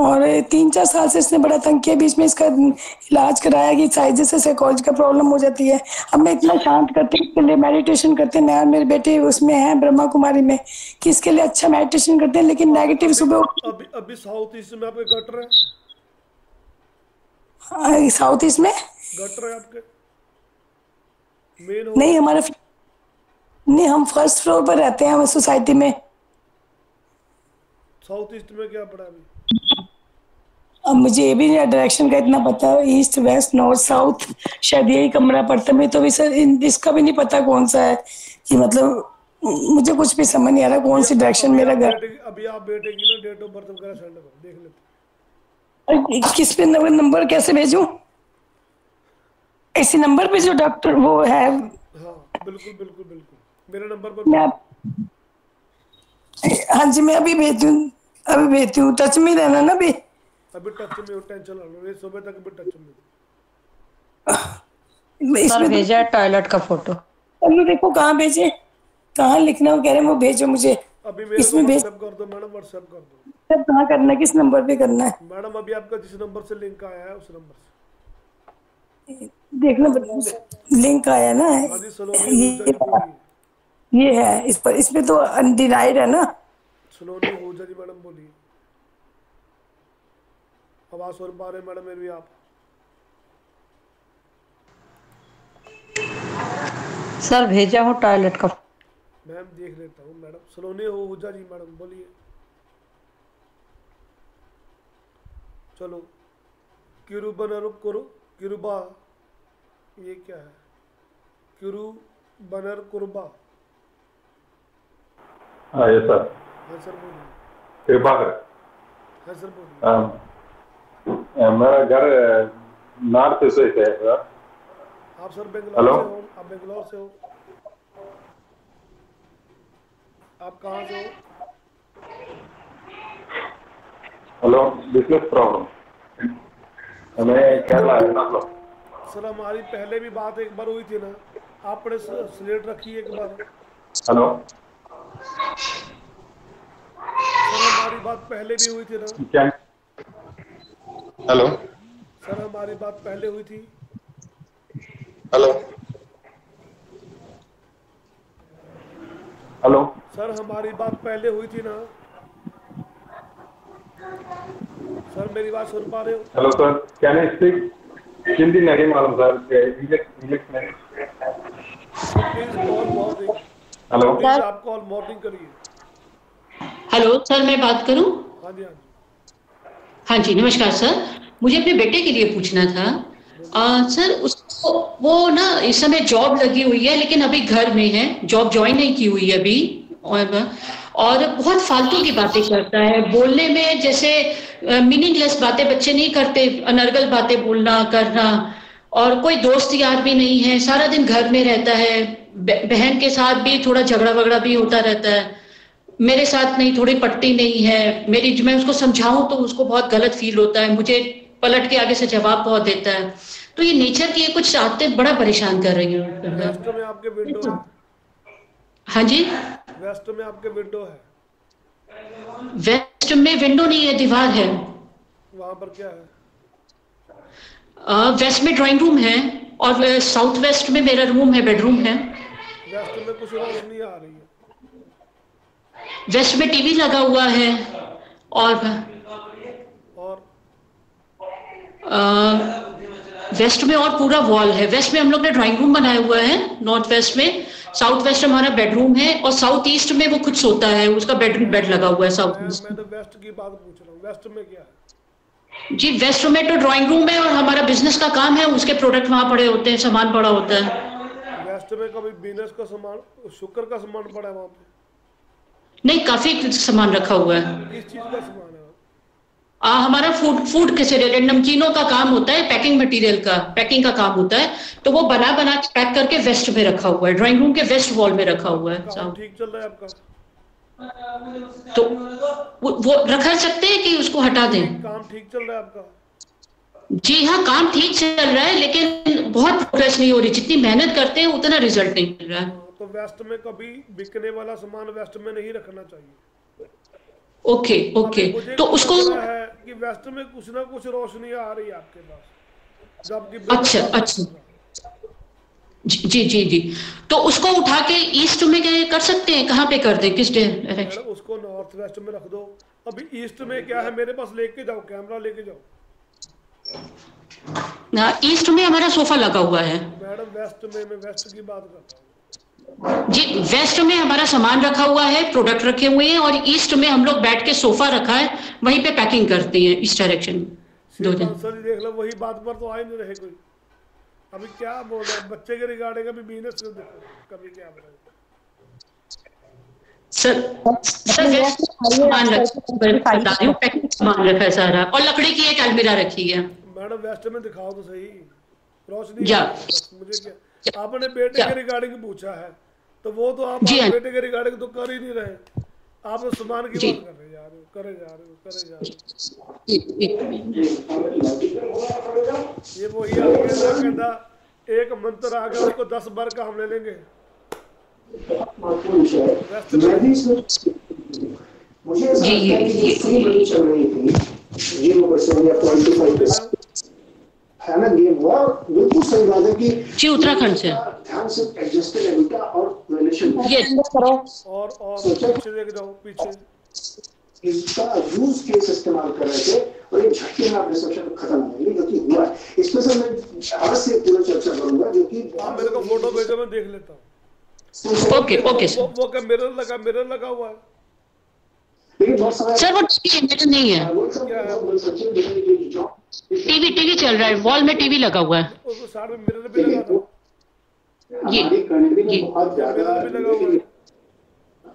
और तीन चार साल से इसने बड़ा तंग किया बीच में इसका इलाज कराया कि साइजिस से साइकोलॉजी का प्रॉब्लम हो जाती है। अब मैं इतना शांत करती हूँ इसके लिए मेडिटेशन करते हैं। और मेरे बेटे उसमें हैं ब्रह्मा कुमारी में कि इसके लिए अच्छा मेडिटेशन करते हैं लेकिन नेगेटिव सुबह अभी अभी साउथ ईस्ट में आपके गटर है? हाँ, साउथ ईस्ट में? गटर है आपके? नहीं हमारे नहीं हम फ़र्स्ट फ्लोर पर रहते हैं सोसाइटी में। साउथ ईस्ट में क्या पड़ा अभी? अब मुझे ये भी नहीं डायरेक्शन का इतना पता है ईस्ट वेस्ट नॉर्थ साउथ शायद यही कमरा पड़ता है। मुझे तो भी सर इसका भी नहीं पता कौन सा है कि मतलब मुझे कुछ भी समझ नहीं आ रहा कौन सी डायरेक्शन मेरा घर अभी आप बेटे की ना डेट ऑफ़ बर्थ वगैरह सेंड करो देख लेते किस पे नंबर नंबर कैसे भेजूं? इसी नंबर पे जो डॉक्टर वो है। हाँ बिल्कुल बिल्कुल बिल्कुल। मेरे नंबर पर मैं हाँ जी मैं अभी भेजती हूँ अभी भेजती हूँ टच में रहना ना अभी। अभी टच में हो टेंशन ना लो ये सुबह तक भी टच में मैं सर इसमें तो- भेजा है टॉयलेट का फ़ोटो अभी देखो कहाँ भेजे कहाँ लिखना हो कह रहे हैं वो भेजो मुझे। अभी मेरे इसमें भेज कर दो मैडम व्हाट्सएप कर दो। सब कहाँ करना है किस नंबर पे करना है? मैडम अभी आपका जिस नंबर से लिंक आया है उस नंबर से। देखना लिंक आया ना हाँ ये ये है इस पर इसमें तो अनडिनाइड है ना। सलोनी ऊर्जा जी मैडम बोलिए। आवाज़ सुन पा रहे हैं मैडम मेरी आप। सर भेजा हूँ टॉयलेट का? मैम देख लेता हूँ मैडम। सलोनी ऊर्जा जी मैडम बोलिए। चलो किरुबनर कुरु। किरुबा ये क्या है? किरु बनर कुरबा। हाँ सर। हाँ सर बोलिए। हाँ सर बोलिए। अ, मेरा घर नॉर्थ से है सर आप सर बेंगलोर से हो आप बेंगलोर से हो। आप कहाँ से हो? हेलो बिज़नेस प्रॉब्लम हमें केरला है सर हमारी पहले भी बात एक बार हुई थी ना आपने स्लेट रखी एक बार? हेलो सर हमारी बात पहले भी हुई थी ना। क्या हेलो। सर हमारी बात पहले हुई थी। हेलो। हेलो। सर हमारी बात पहले हुई थी ना। सर मेरी बात सुन पा रहे हो? Hello sir. Can I speak Hindi नहीं मालूम सर। इंग्लिश इंग्लिश में मॉर्निंग हेलो प्लीज़ आप कॉल मॉर्निंग करिए। हेलो सर मैं बात करूँ? हाँ जी हाँ जी। हाँ जी नमस्कार सर। मुझे अपने बेटे के लिए पूछना था। आ, सर उसको वो ना इस समय जॉब लगी हुई है लेकिन अभी घर में है जॉब ज्वाइन नहीं की हुई है अभी। और और बहुत फालतू की बातें करता है। बोलने में जैसे मीनिंगलेस बातें बच्चे नहीं करते अनर्गल बातें बोलना करना। और कोई दोस्त यार भी नहीं है सारा दिन घर में रहता है। बहन के साथ भी थोड़ा झगड़ा वगड़ा भी होता रहता है। मेरे साथ नहीं थोड़ी पट्टी नहीं है। मेरी मैं उसको समझाऊं तो उसको बहुत गलत फील होता है। मुझे पलट के आगे से जवाब बहुत देता है। तो ये नेचर की ये कुछ आदतें बड़ा परेशान कर रही हैं। वेस्ट में आपके विंडो है। जी? वेस्ट में आपके विंडो है। वेस्ट में विंडो नहीं है दीवार है। वहाँ पर क्या है? अ, वेस्ट में ड्राइंग रूम है और साउथ वेस्ट में मेरा रूम है बेडरूम है। वेस्ट में कुछ रोशनी आ रही है। वेस्ट में टीवी लगा हुआ है और वेस्ट में और पूरा वॉल है। वेस्ट में हम लोग ने ड्राइंग रूम बनाया हुआ है नॉर्थ वेस्ट में। साउथ वेस्ट हमारा बेडरूम है और साउथ ईस्ट में वो खुद सोता है उसका बेडरूम बेड लगा हुआ है साउथ ईस्ट। मैं तो वेस्ट की बात पूछ रहा हूँ। वेस्ट में क्या? है जी वेस्ट में तो ड्राइंग रूम है और हमारा बिज़नेस का काम है उसके प्रोडक्ट वहाँ पड़े होते हैं सामान पड़ा होता है। वेस्ट में कभी बिज़नेस का सामान शुक्र का सामान पड़ा है वहाँ पे? नहीं काफ़ी सामान रखा हुआ है। किस आ, हमारा फ़ूड फ़ूड के से रिलेटेड नमकीनों का काम होता है पैकिंग मटेरियल का पैकिंग का काम होता है तो वो बना बना पैक करके वेस्ट में रखा हुआ है ड्राइंग रूम के वेस्ट वॉल में रखा हुआ है। ठीक चल रहा है आपका? तो वो, वो रखा सकते हैं कि उसको हटा दें? काम ठीक चल रहा है आपका? जी हाँ काम ठीक चल रहा है लेकिन बहुत प्रोग्रेस नहीं हो रही जितनी मेहनत करते हैं उतना रिज़ल्ट नहीं मिल रहा। है तो वेस्ट में कभी बिकने वाला सामान वेस्ट में नहीं रखना चाहिए। ओके ओके तो उसको है कि वेस्ट में कुछ ना कुछ रोशनी आ रही है आपके पास। जबकि अच्छा अच्छा। जी जी जी तो उसको उठा के ईस्ट में क्या कर सकते हैं? कहाँ पे कर दें? किस डायरेक्शन उसको नॉर्थ वेस्ट में रख दो। अभी ईस्ट में क्या है? मेरे पास लेके जाओ कैमरा लेके जाओ। ना ईस्ट में हमारा सोफा लगा हुआ है। मैडम वेस्ट में मैं वेस्ट की बात करता हूँ। जी वेस्ट में हमारा सामान रखा हुआ है प्रोडक्ट रखे हुए हैं और ईस्ट में हम लोग बैठ के सोफा रखा है वहीं पे पैकिंग करते हैं इस डायरेक्शन में। दो दिन। देख लो वही बात पर तो आए नहीं रहे कोई। अभी क्या बोल रहे हैं? बच्चे के रिगार्डिंग अभी बिज़नेस देखो कभी क्या बोल सर सर सामान रखा बता रही हूँ पैकिंग सामान रखा है सारा। और लकड़ी की एक अलमीरा रखी है। मैडम वेस्ट में दिखाओ तो सही। रोशनी या। मुझे क्या आपने बेटे के रिगार्डिंग पूछा है। तो वो तो आप आप हाँ। बेटे के रिगार्डिंग तो कर ही नहीं रहे। आप तो सामान की बात कर रहे जा रहे हो करे जा रहे हो करे जा रहे हो एक एक मिनट ये वो ही आ गया ना कहता एक मंत्र आ गया उसको दस बार का हम ले लेंगे। वेस्ट में जी ये ये। ज़ीरो परसेंट या ट्वेंटी फाइव है ना गेम और बिल्कुल सही बात है कि जी उत्तराखंड से। ध्यान से एडजस्टेड है बेटा और रिलेशन ये और और पीछे देख जाओ पीछे। इसका यूज़ केस इस्तेमाल कर रहे थे और ये झटके में आप रिसेप्शन खत्म हो गई जो कि हुआ। है इसमें से मैं अवश्य से पूरा चर्चा करूँगा जो कि मेरे को फ़ोटो भेजो मैं देख लेता हूँ। ओके ओके वो, वो क्या मिरर लगा मिरर लगा हुआ है? सर वो टीवी नहीं है। टीवी टीवी चल रहा है वॉल में टीवी लगा हुआ है। ये ये।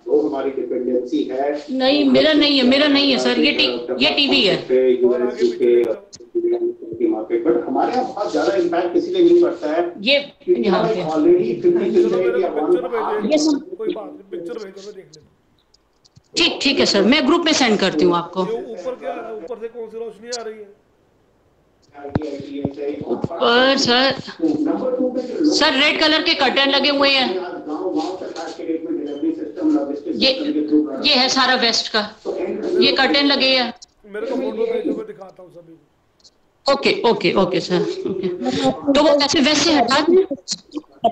वो हमारी डिपेंडेंसी है। नहीं मेरा नहीं है मेरा नहीं है सर ये टी, ये टीवी है। यूएसजी के मार्केट बट हमारे यहाँ बहुत ज़्यादा इम्पैक्ट इसलिए नहीं पड़ता है। ये ऑलरेडी फिफ्टी ये सब कोई बात नहीं पिक्चर भेजो मैं देख लेता ठीक ठीक है सर मैं ग्रुप में सेंड करती हूँ आपको। ऊपर क्या ऊपर से कौन सी रोशनी आ रही है? ऊपर सर सर रेड कलर के कर्टन लगे हुए हैं। ये ये है सारा वेस्ट का। ये कर्टन लगे हैं। मेरे को फ़ोटो भेजो मैं दिखाता हूँ सभी okay okay okay sir okay तो वो ऐसे वैसे हटा दें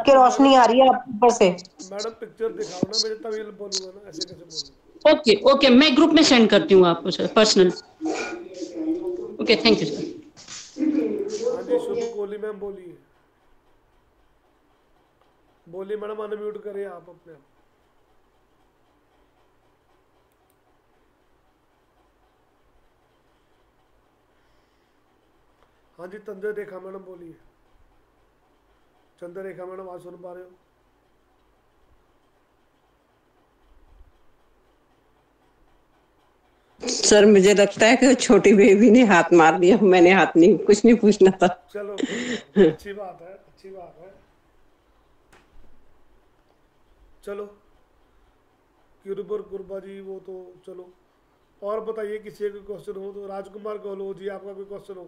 रोशनी आ रही है आप ऊपर से। मैडम पिक्चर दिखाओ ना मेरे तभी बोलूँगा ना ऐसे कैसे बोलूँगा ओके ओके मैं ग्रुप में सेंड करती हूँ आपको sir personal okay thank you sir हाँ शुभ कोहली मैम बोलिए बोलिए मैडम अनम्यूट करिए आप अपने आप। हाँ जी, चंद्र रेखा मैडम बोलिए चंद्र रेखा मैडम आज सुन पा रहे हो? सर मुझे लगता है कि छोटी बेबी ने हाथ मार दिया। मैंने हाथ नहीं कुछ नहीं पूछना था। चलो अच्छी बात है अच्छी बात है। चलो किरुबर कुरबा जी वो तो चलो। और बताइए किसी का क्वेश्चन हो तो राजकुमार कहलो जी आपका कोई क्वेश्चन हो?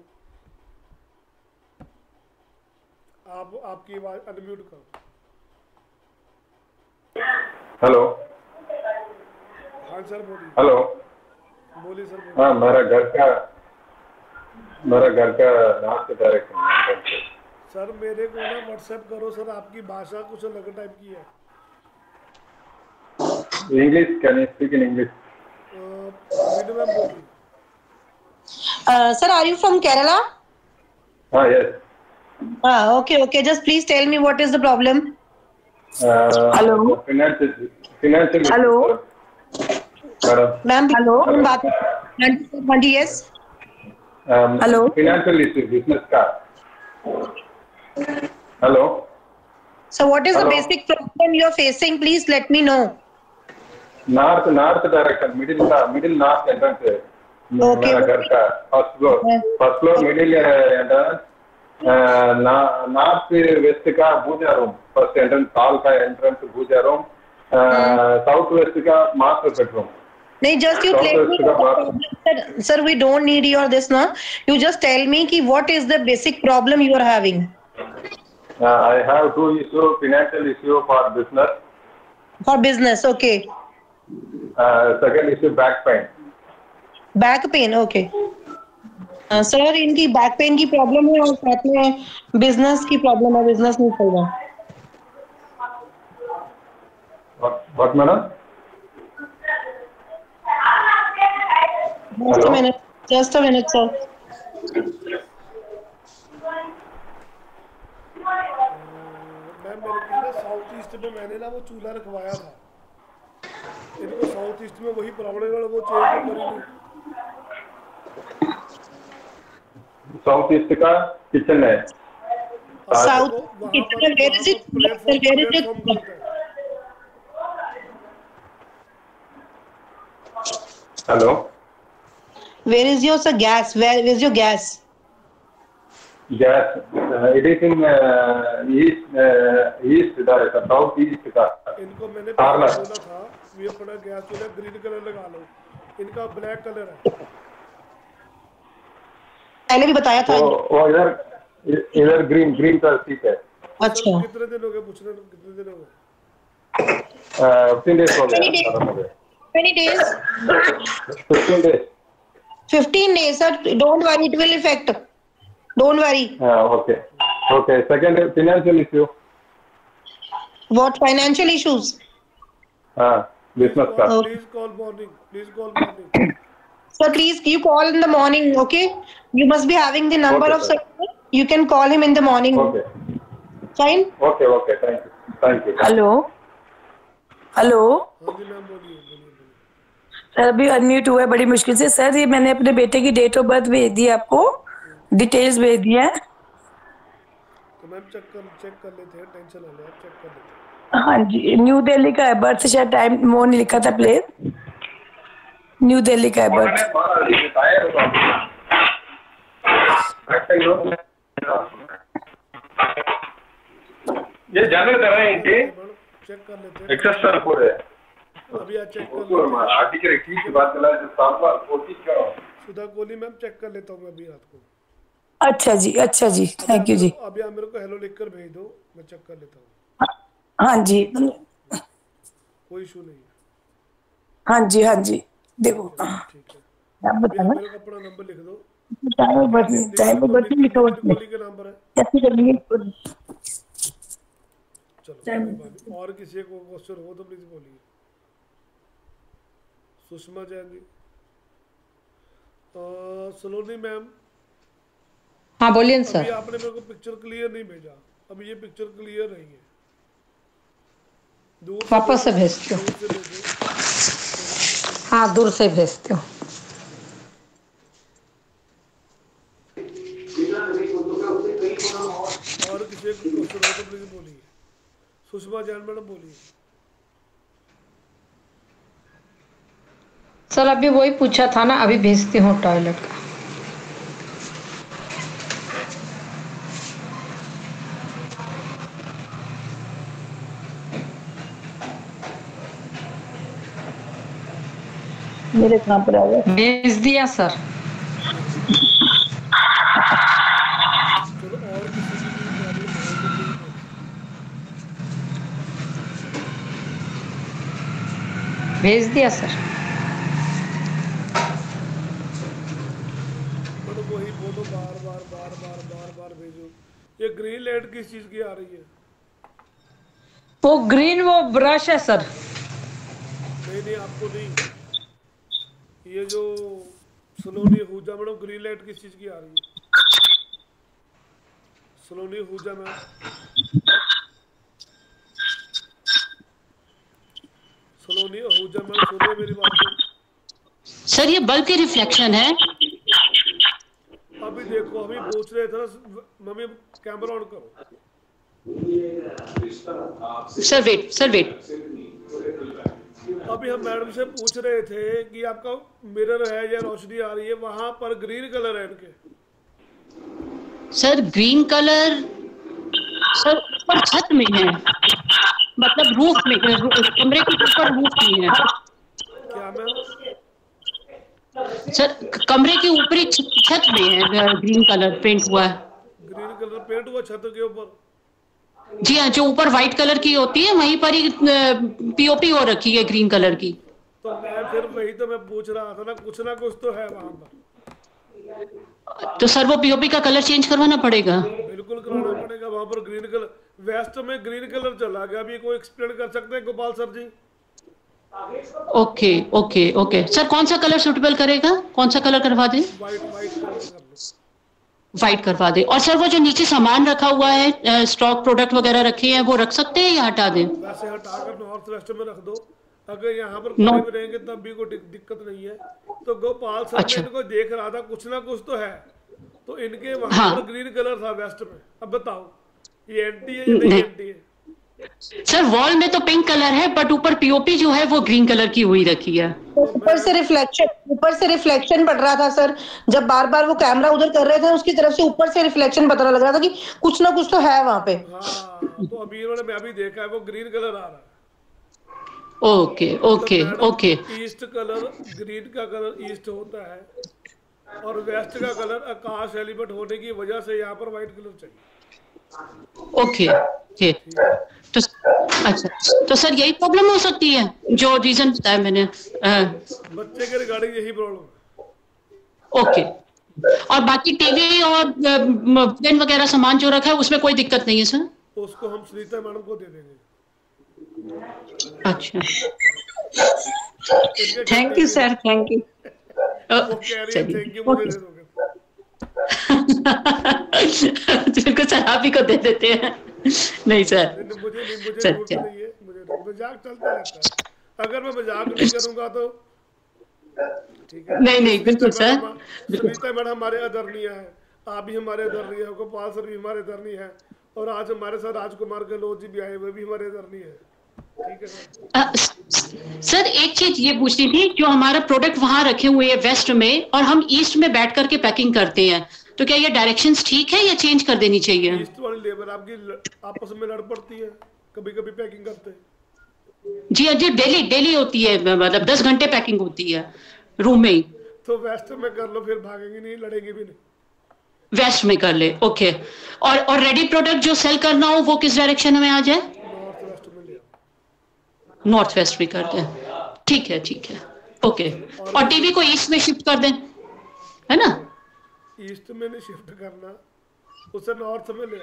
आप आपकी आवाज़ अनम्यूट करो। हेलो हाँ सर बोलिए। हेलो बोलिए सर हाँ मेरा घर का मेरा घर का नाम से डायरेक्ट सर मेरे को ना व्हाट्सएप करो सर आपकी भाषा कुछ अलग टाइप की है English can you speak in English में sir, are you from Kerala? हाँ yes Ah, okay, okay. Just please tell me what is the problem. Hello financial financial Hello? Ma'am hello बात हाँ जी yes hello financial issue business का hello So what is the Hello? basic problem you are facing? Please let me know. North north direction middle का middle north entrance Okay. घर का first floor first floor middle entrance north west का pooja room first entrance hall का entrance pooja room south west का master bedroom नहीं just you sir we don't need your this ना you just tell me कि what is the basic problem you are having I have two issue financial issue for business for business okay second issue back pain back pain okay sir इनकी back pain की problem है और साथ में business की problem है business नहीं चल रहा। What madam minute just a minute sir मेरे को साउथ ईस्ट में मैंने ना वो चूल्हा रखवाया था। इनको साउथ ईस्ट में वही प्रॉब्लम है वो चेंज करी साउथ ईस्ट का किचन है। South kitchen where is it where is it hello where is your sir gas where is your gas gas it is in east east direction south east का इनको मैंने बोला था ये अपना गैस चूल्हा ग्रीन कलर लगा लो। इनका ब्लैक कलर है। पहले भी बताया था। वो वो इधर इधर ग्रीन ग्रीन का सीट है। अच्छा। कितने दिन हो गए पूछने कितने दिन हो गए? फिफ्टीन डेज़ हो Many गया days. खत्म हो गया days fifteen days 15 days, sir. Don't worry, it will affect. Don't worry. Yeah, okay. Okay. Second, financial issue. What financial issues? Ah, business card. Oh, please call morning. Please call morning. sir, please, you call in the morning, okay? You must be having the number okay, of sir. Sir. You can call him in the morning. Okay. Fine? Okay, okay. Thank you. Thank you. Hello? Hello? अभी unmute हुआ है बड़ी मुश्किल से। Sir ये मैंने अपने बेटे की डेट ऑफ़ बर्थ भेज दी आपको। डिटेल्स भेज दी है। तो मैम चेक कर चेक कर लेते हैं टेंशन ना ले चेक कर लेते हैं। हाँ जी न्यू दिल्ली का है बर्थ शायद टाइम वो नहीं लिखा था प्लेस न्यू दिल्ली का है बर्थ ये जाने तरह है इनके चेक कर लेते हैं। एक्सेस सर पूरे अभी चेक कर सुधा कोहली मैम चेक कर लेता हूँ मैं अभी रात को। अच्छा जी अच्छा जी थैंक यू जी। अभी आप मेरे को हेलो लिख कर भेज दो मैं चेक कर लेता हूँ। हाँ जी। कोई इशू नहीं हाँ। जी हाँ जी। देखो ठीक है आप बताना? मेरे को अपना नंबर लिख दो। टाइम नहीं टाइम नहीं लिखा हुआ है। कैसे करेंगे चलो। और किसी को क्वेश्चन हो तो प्लीज़ बोलिए। सुषमा जैन जी। सलोनी मैम। हाँ बोलिए अभी सर। आपने मेरे को पिक्चर क्लियर नहीं भेजा। अभी ये पिक्चर क्लियर नहीं है। दूर वापस से भेजो, भेजती हूँ। हाँ दूर से भेजती हूँ। और किसी को तो बोलिए। सुषमा जैन मैडम बोलिए। सर अभी वही पूछा था ना अभी भेजती हूँ टॉयलेट का। मेरे कहाँ पर आ गया? भेज दिया सर। भेज दिया सर बट वही फ़ोटो बार बार बार बार बार बार भेजो ये ग्रीन लाइट किस चीज़ की आ रही है? वो ग्रीन वो ब्रश है सर नहीं नहीं आपको नहीं। ये जो Saloni Hooja madam green light किस चीज़ की आ रही है? सलोनी हुजा मैम। सलोनी हुजा मैम सुन रहे हैं मेरी बात। सर ये बल्ब की रिफ्लेक्शन है। अभी देखो अभी पूछ रहे थे मम्मी कैमरा ऑन करो। सर वेट सर वेट अभी हम मैडम से पूछ रहे थे कि आपका मिरर है या रोशनी आ रही है वहाँ पर ग्रीन कलर है इनके। सर ग्रीन कलर सर ऊपर छत में है। मतलब रूफ में कमरे के ऊपर रूफ में है। क्या मैम? सर कमरे के ऊपरी छत में है ग्रीन कलर पेंट हुआ है। ग्रीन कलर पेंट हुआ छत के ऊपर? जी हाँ जो ऊपर व्हाइट कलर की होती है वहीं पर ही पीओपी हो रखी है ग्रीन कलर की। तो मैं फिर वही तो मैं पूछ रहा था ना कुछ ना कुछ तो है वहाँ पर। तो सर वो पीओपी का कलर चेंज करवाना पड़ेगा। बिल्कुल कराना पड़ेगा वहाँ पर ग्रीन कलर वेस्ट में ग्रीन कलर चला गया। अभी कोई एक्सप्लेन कर सकते हैं Gopal sir ji? Okay okay okay. Sir कौन सा कलर सुटेबल करेगा? कौन सा कलर करवा दें? वाइट कर व्हाइट करवा दें। और सर वो जो नीचे सामान रखा हुआ है स्टॉक प्रोडक्ट वगैरह रखे हैं वो रख सकते हैं या हटा दें? वैसे हटाकर नॉर्थ वेस्ट में रख दो। अगर यहाँ पर No. रहेंगे तब भी कोई दिक्कत नहीं है। तो गोपाल सर अच्छा। इनको देख रहा था कुछ ना कुछ तो है। तो इनके वहाँ हाँ। पर ग्रीन कलर था वेस्ट में। अब बताओ ये एंटी है या नहीं। नहीं। एंटी है? सर वॉल में तो पिंक कलर है बट ऊपर पीओपी जो है वो ग्रीन कलर की हुई रखी है। ऊपर से रिफ्लेक्शन ऊपर से रिफ्लेक्शन पड़ रहा था सर जब बार बार वो कैमरा उधर कर रहे थे उसकी तरफ़ से ऊपर से रिफ्लेक्शन पता लग रहा था कि कुछ ना कुछ तो है वहाँ पे। हाँ तो अभी इन्होंने मैं भी देखा है वो ग्रीन कलर आ रहा है। Okay okay okay east colour green का कलर ईस्ट होता है और वेस्ट का कलर आकाश एलिमेंट होने की वजह से यहाँ पर व्हाइट कलर चाहिए। ओके ओके तो अच्छा तो सर यही प्रॉब्लम हो सकती है जो रीजन बताया मैंने बच्चे के रिगार्डिंग यही प्रॉब्लम ओके और बाकी टीवी और पेन वगैरह सामान जो रखा है उसमें कोई दिक्कत नहीं है सर? उसको हम सुनीता मैडम को दे देंगे. अच्छा। Thank you sir thank you चलिए, थैंक यू बिल्कुल सर आप ही को दे देते हैं। नहीं सर। नहीं, मुझे नहीं मुझे नहीं, मज़ाक चलता रहता है। अगर मैं मज़ाक नहीं करूँगा तो नहीं, नहीं, बिल्कुल, सर, सुनीता मैडम हमारे अदरणीय है। आप भी हमारे अदरणीय है गोपाल सर भी हमारे अदरणीय है। और आज हमारे साथ राजकुमार गहलोत जी भी आए वो भी हमारे अदरणीय है। ठीक सर। स- सर एक चीज़ ये पूछनी थी जो हमारा प्रोडक्ट वहाँ रखे हुए हैं वेस्ट में और हम ईस्ट में बैठ करके पैकिंग करते हैं। तो क्या ये डायरेक्शंस ठीक है या चेंज कर देनी चाहिए? ईस्ट वाली लेबर आपकी आपस में लड़ पड़ती है। कभी कभी पैकिंग करते जी जी डेली डेली होती है मतलब दस घंटे पैकिंग होती है रूम में ही। तो वेस्ट में कर लो फिर भागेंगे नहीं लड़ेंगे भी नहीं। वेस्ट में कर ले ओके और और रेडी प्रोडक्ट जो सेल करना हो वो किस डायरेक्शन में आ जाए? नॉर्थ वेस्ट में ले नॉर्थ वेस्ट में कर दें ठीक है ठीक है। ओके और टीवी को ईस्ट में शिफ्ट कर दें है ना? ईस्ट में नहीं शिफ्ट करना उसे नॉर्थ में ले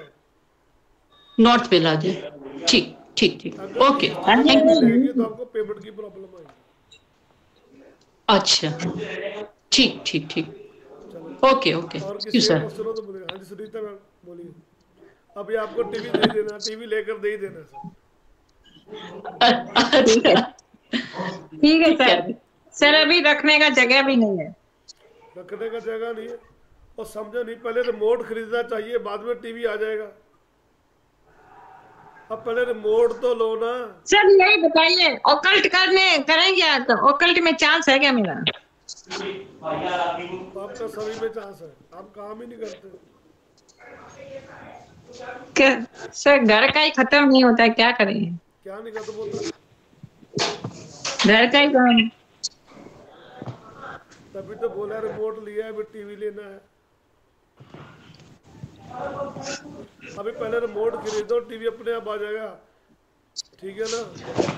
नॉर्थ में ला दें ठीक ठीक ठीक। ओके। थैंक यू तो आपको पेमेंट की प्रॉब्लम आएगी। अच्छा। ठीक ठीक ठीक। Okay okay. और थैंक यू किसी का सर हो तो बोलिए। हाँ जी सुनीता मैम बोलिए। अभी आपको टीवी दे देना टीवी लेकर दे ही देना सर ठीक है। सर सर अभी रखने का जगह भी नहीं है। रखने का जगह नहीं है। और समझो नहीं पहले रिमोट खरीदना चाहिए बाद में टीवी आ जाएगा। अब पहले रिमोट तो लो ना। सर नहीं बताइए ओकल्ट करने करेंगे तो। ओकल्ट में चांस है क्या मेरा? आपका सभी में चांस है। आप काम ही नहीं करते। कि सर घर का ही खत्म नहीं होता है क्या करेंगे क्या नहीं करते बोलते घर का ही काम। तभी तो बोला रिमोट लिया है टीवी लेना है। अभी पहले रिमोट खरीदो टीवी अपने आप आ जाएगा। ठीक है ना?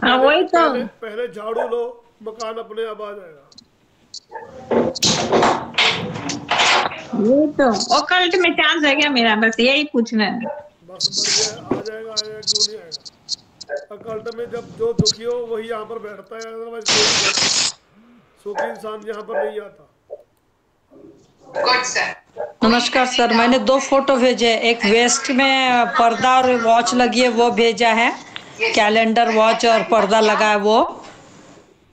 हाँ, वही तो। पहले, झाड़ू लो मकान अपने आप आ जाएगा। ये तो ओकल्ट में चांस है क्या मेरा? बस यही पूछना है। बस बढ़िया आ जाएगा आ जाएगा क्यों नहीं आएगा? अकल्ट में जब जो दुखी हो वही यहाँ पर बैठता है अदरवाइज़ सुखी इंसान यहाँ पर नहीं आता। नमस्कार सर मैंने दो फ़ोटो भेजे एक वेस्ट में पर्दा और वॉच लगी है वो भेजा है। कैलेंडर वॉच और पर्दा लगा है वो।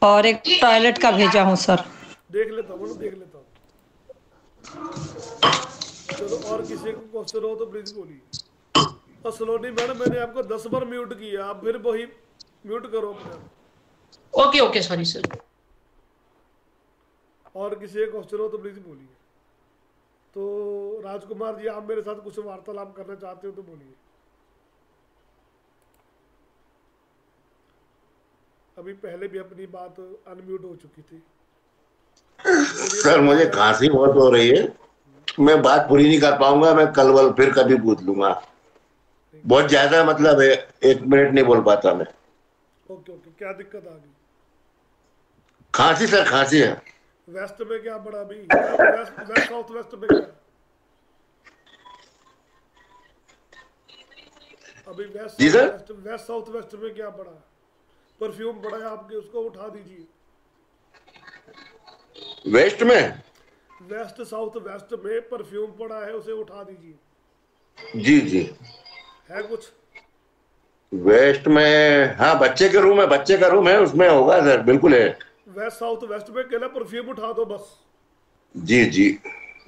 और एक टॉयलेट का भेजा हूँ सर देख लेता हूँ देख लेता हूँ। चलो और किसी को क्वेश्चन हो तो प्लीज़ बोलिए। और सलोनी मैडम मैंने आपको दस बार म्यूट किया। आप फिर वही म्यूट करो अपने। ओके ओके सॉरी सर और किसी का क्वेश्चन हो तो प्लीज़ बोलिए। तो राजकुमार जी आप मेरे साथ कुछ वार्तालाप करना चाहते हो तो बोलिए। अभी पहले भी अपनी बात अनम्यूट हो चुकी थी। सर मुझे खांसी बहुत हो रही है। मैं बात पूरी नहीं कर पाऊँगा मैं कल वल फिर कभी पूछ लूँगा। बहुत ज़्यादा मतलब है एक मिनट नहीं बोल पाता मैं। ओके ओके क्या दिक्कत आ गई? खांसी सर खांसी है। वेस्ट में क्या बड़ा अभी वेस्ट वेस्ट साउथ वेस्ट में क्या अभी west west west south west में क्या बड़ा। परफ्यूम बड़ा है आपके उसको उठा दीजिए। वेस्ट में? वेस्ट साउथ वेस्ट में परफ्यूम पड़ा है उसे उठा दीजिए। जी जी। है कुछ? वेस्ट में हाँ बच्चे के रूम है बच्चे का रूम है उसमें होगा सर बिल्कुल है। वेस्ट साउथ वेस्ट में केवल परफ्यूम उठा दो बस। जी जी।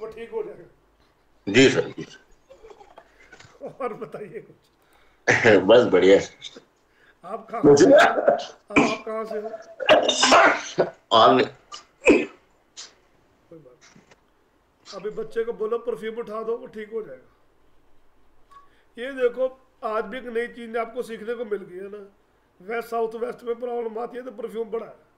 वो ठीक हो जाएगा। जी सर जी और बताइए कुछ। बस बढ़िया। आप कहाँ से आप कहाँ से हो। अभी बच्चे को बोलो परफ्यूम उठा दो वो ठीक हो जाएगा। ये देखो आज भी एक नई चीज़ आपको सीखने को मिल गई है ना। वेस्ट साउथ वेस्ट में प्रॉब्लम आती है तो परफ्यूम बड़ा है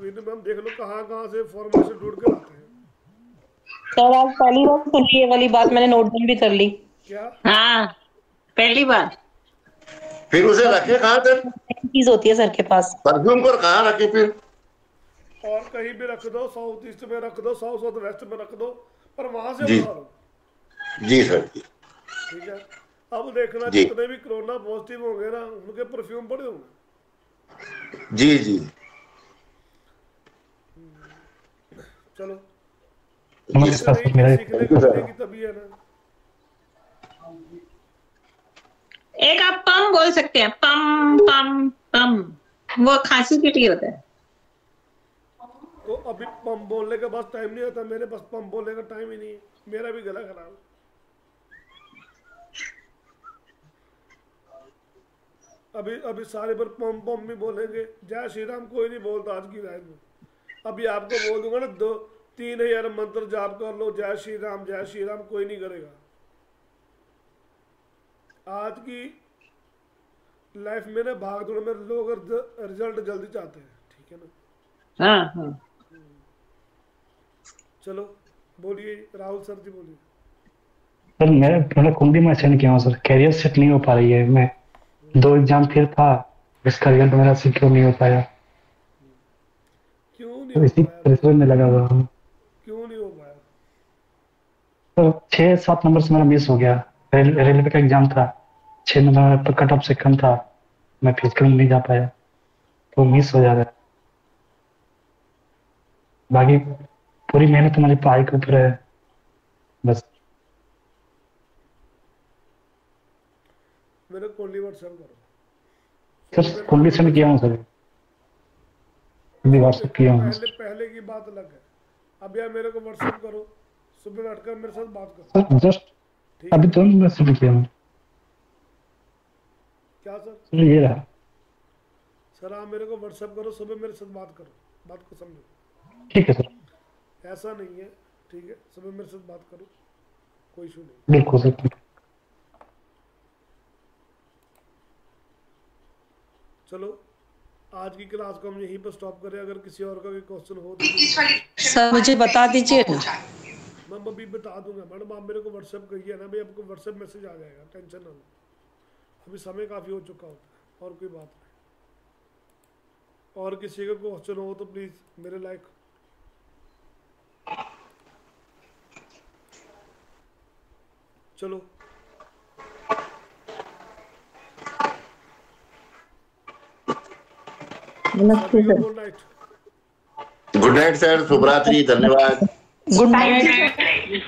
वीडियो में हम देख लो कहाँ कहाँ से फॉर्मेशन ढूंढ के लाते हैं। सर आज पहली बार सुन ली ये वाली बात मैंने नोट डाउन भी कर ली। क्या? हाँ पहली बार फिर उसे रखे कहाँ सर चीज़ होती है सर के पास। परफ्यूम को कहाँ रखे फिर? और कहीं भी रख दो साउथ ईस्ट में रख दो साउथ साउथ वेस्ट में रख दो पर वहाँ से जी। उठा लो। जी सर। जी ठीक है? अब देखना जितने भी कोरोना पॉजिटिव होंगे ना उनके परफ्यूम बड़े होंगे। जी जी। चलो। एक आप पम बोल सकते हैं। पम पम पम। वो खांसी के लिए होता है। तो अभी पंप बोलने के पास टाइम नहीं होता। मेरे पास पंप बोलने का टाइम ही नहीं है। मेरा भी गला खराब अभी अभी सारे बार पम पम भी बोलेंगे। जय श्री राम कोई नहीं बोलता आज की रात में। अभी आपको बोल दूँगा ना दो तीन हज़ार मंत्र जाप कर लो जय श्री राम जय श्री राम कोई नहीं करेगा। आज की लाइफ में ना भाग दौड़ में लोग रिज़ल्ट जल्दी चाहते हैं ठीक है ना? हाँ हाँ। चलो बोलिए राहुल सर जी बोलिए। सर मैं मैंने कुंडली में अटेंड किया हूँ सर। कैरियर सेट नहीं हो पा रही है। मैं दो एग्ज़ाम फिर था इसका रिज़ल्ट मेरा सिक्योर नहीं हो पाया। तो इसी प्रेशर में लगा हुआ हूँ। क्यों नहीं हो पाया? तो छः सात नंबर से मेरा मिस हो गया। रेल, रेलवे का एग्ज़ाम था। छः नंबर पर कट ऑफ़ से कम था। मैं फ़िज़िकल में नहीं जा पाया। तो मिस हो जा रहा है। बाकी पूरी मेहनत हमारी पढ़ाई के ऊपर है। बस। मेरे कुंडली व्हाट्सएप करो। सर कुंडली सेंड किया हूँ सर। अभी व्हाट्सएप किया हूँ। पहले पहले की बात अलग है। अब यार मेरे को व्हाट्सएप करो सुबह बैठकर मेरे साथ बात करो। सर जस्ट अभी तो मैं सेंड किया हूँ। क्या सर? सर ये रहा। सर आप मेरे को व्हाट्सएप करो सुबह मेरे साथ बात करो। बात को समझो। ठीक है सर। ऐसा नहीं है ठीक है। सुबह मेरे साथ बात करो। कोई इशू नहीं। बिल्कुल सर चलो। आज की क्लास को हम यहीं पर स्टॉप करें अगर किसी और का कोई क्वेश्चन हो तो। सर मुझे बता दीजिए ना। मैं अभी बता दूँगा। मैडम आप मेरे को व्हाट्सएप करिए ना भाई आपको व्हाट्सएप मैसेज आ जाएगा। टेंशन ना लो। अभी समय काफ़ी हो चुका होता है। और कोई बात नहीं। और किसी का क्वेश्चन हो तो प्लीज़ मेरे लाइक चलो। नमस्ते सर। गुड नाइट सर शुभरात्रि धन्यवाद। Good night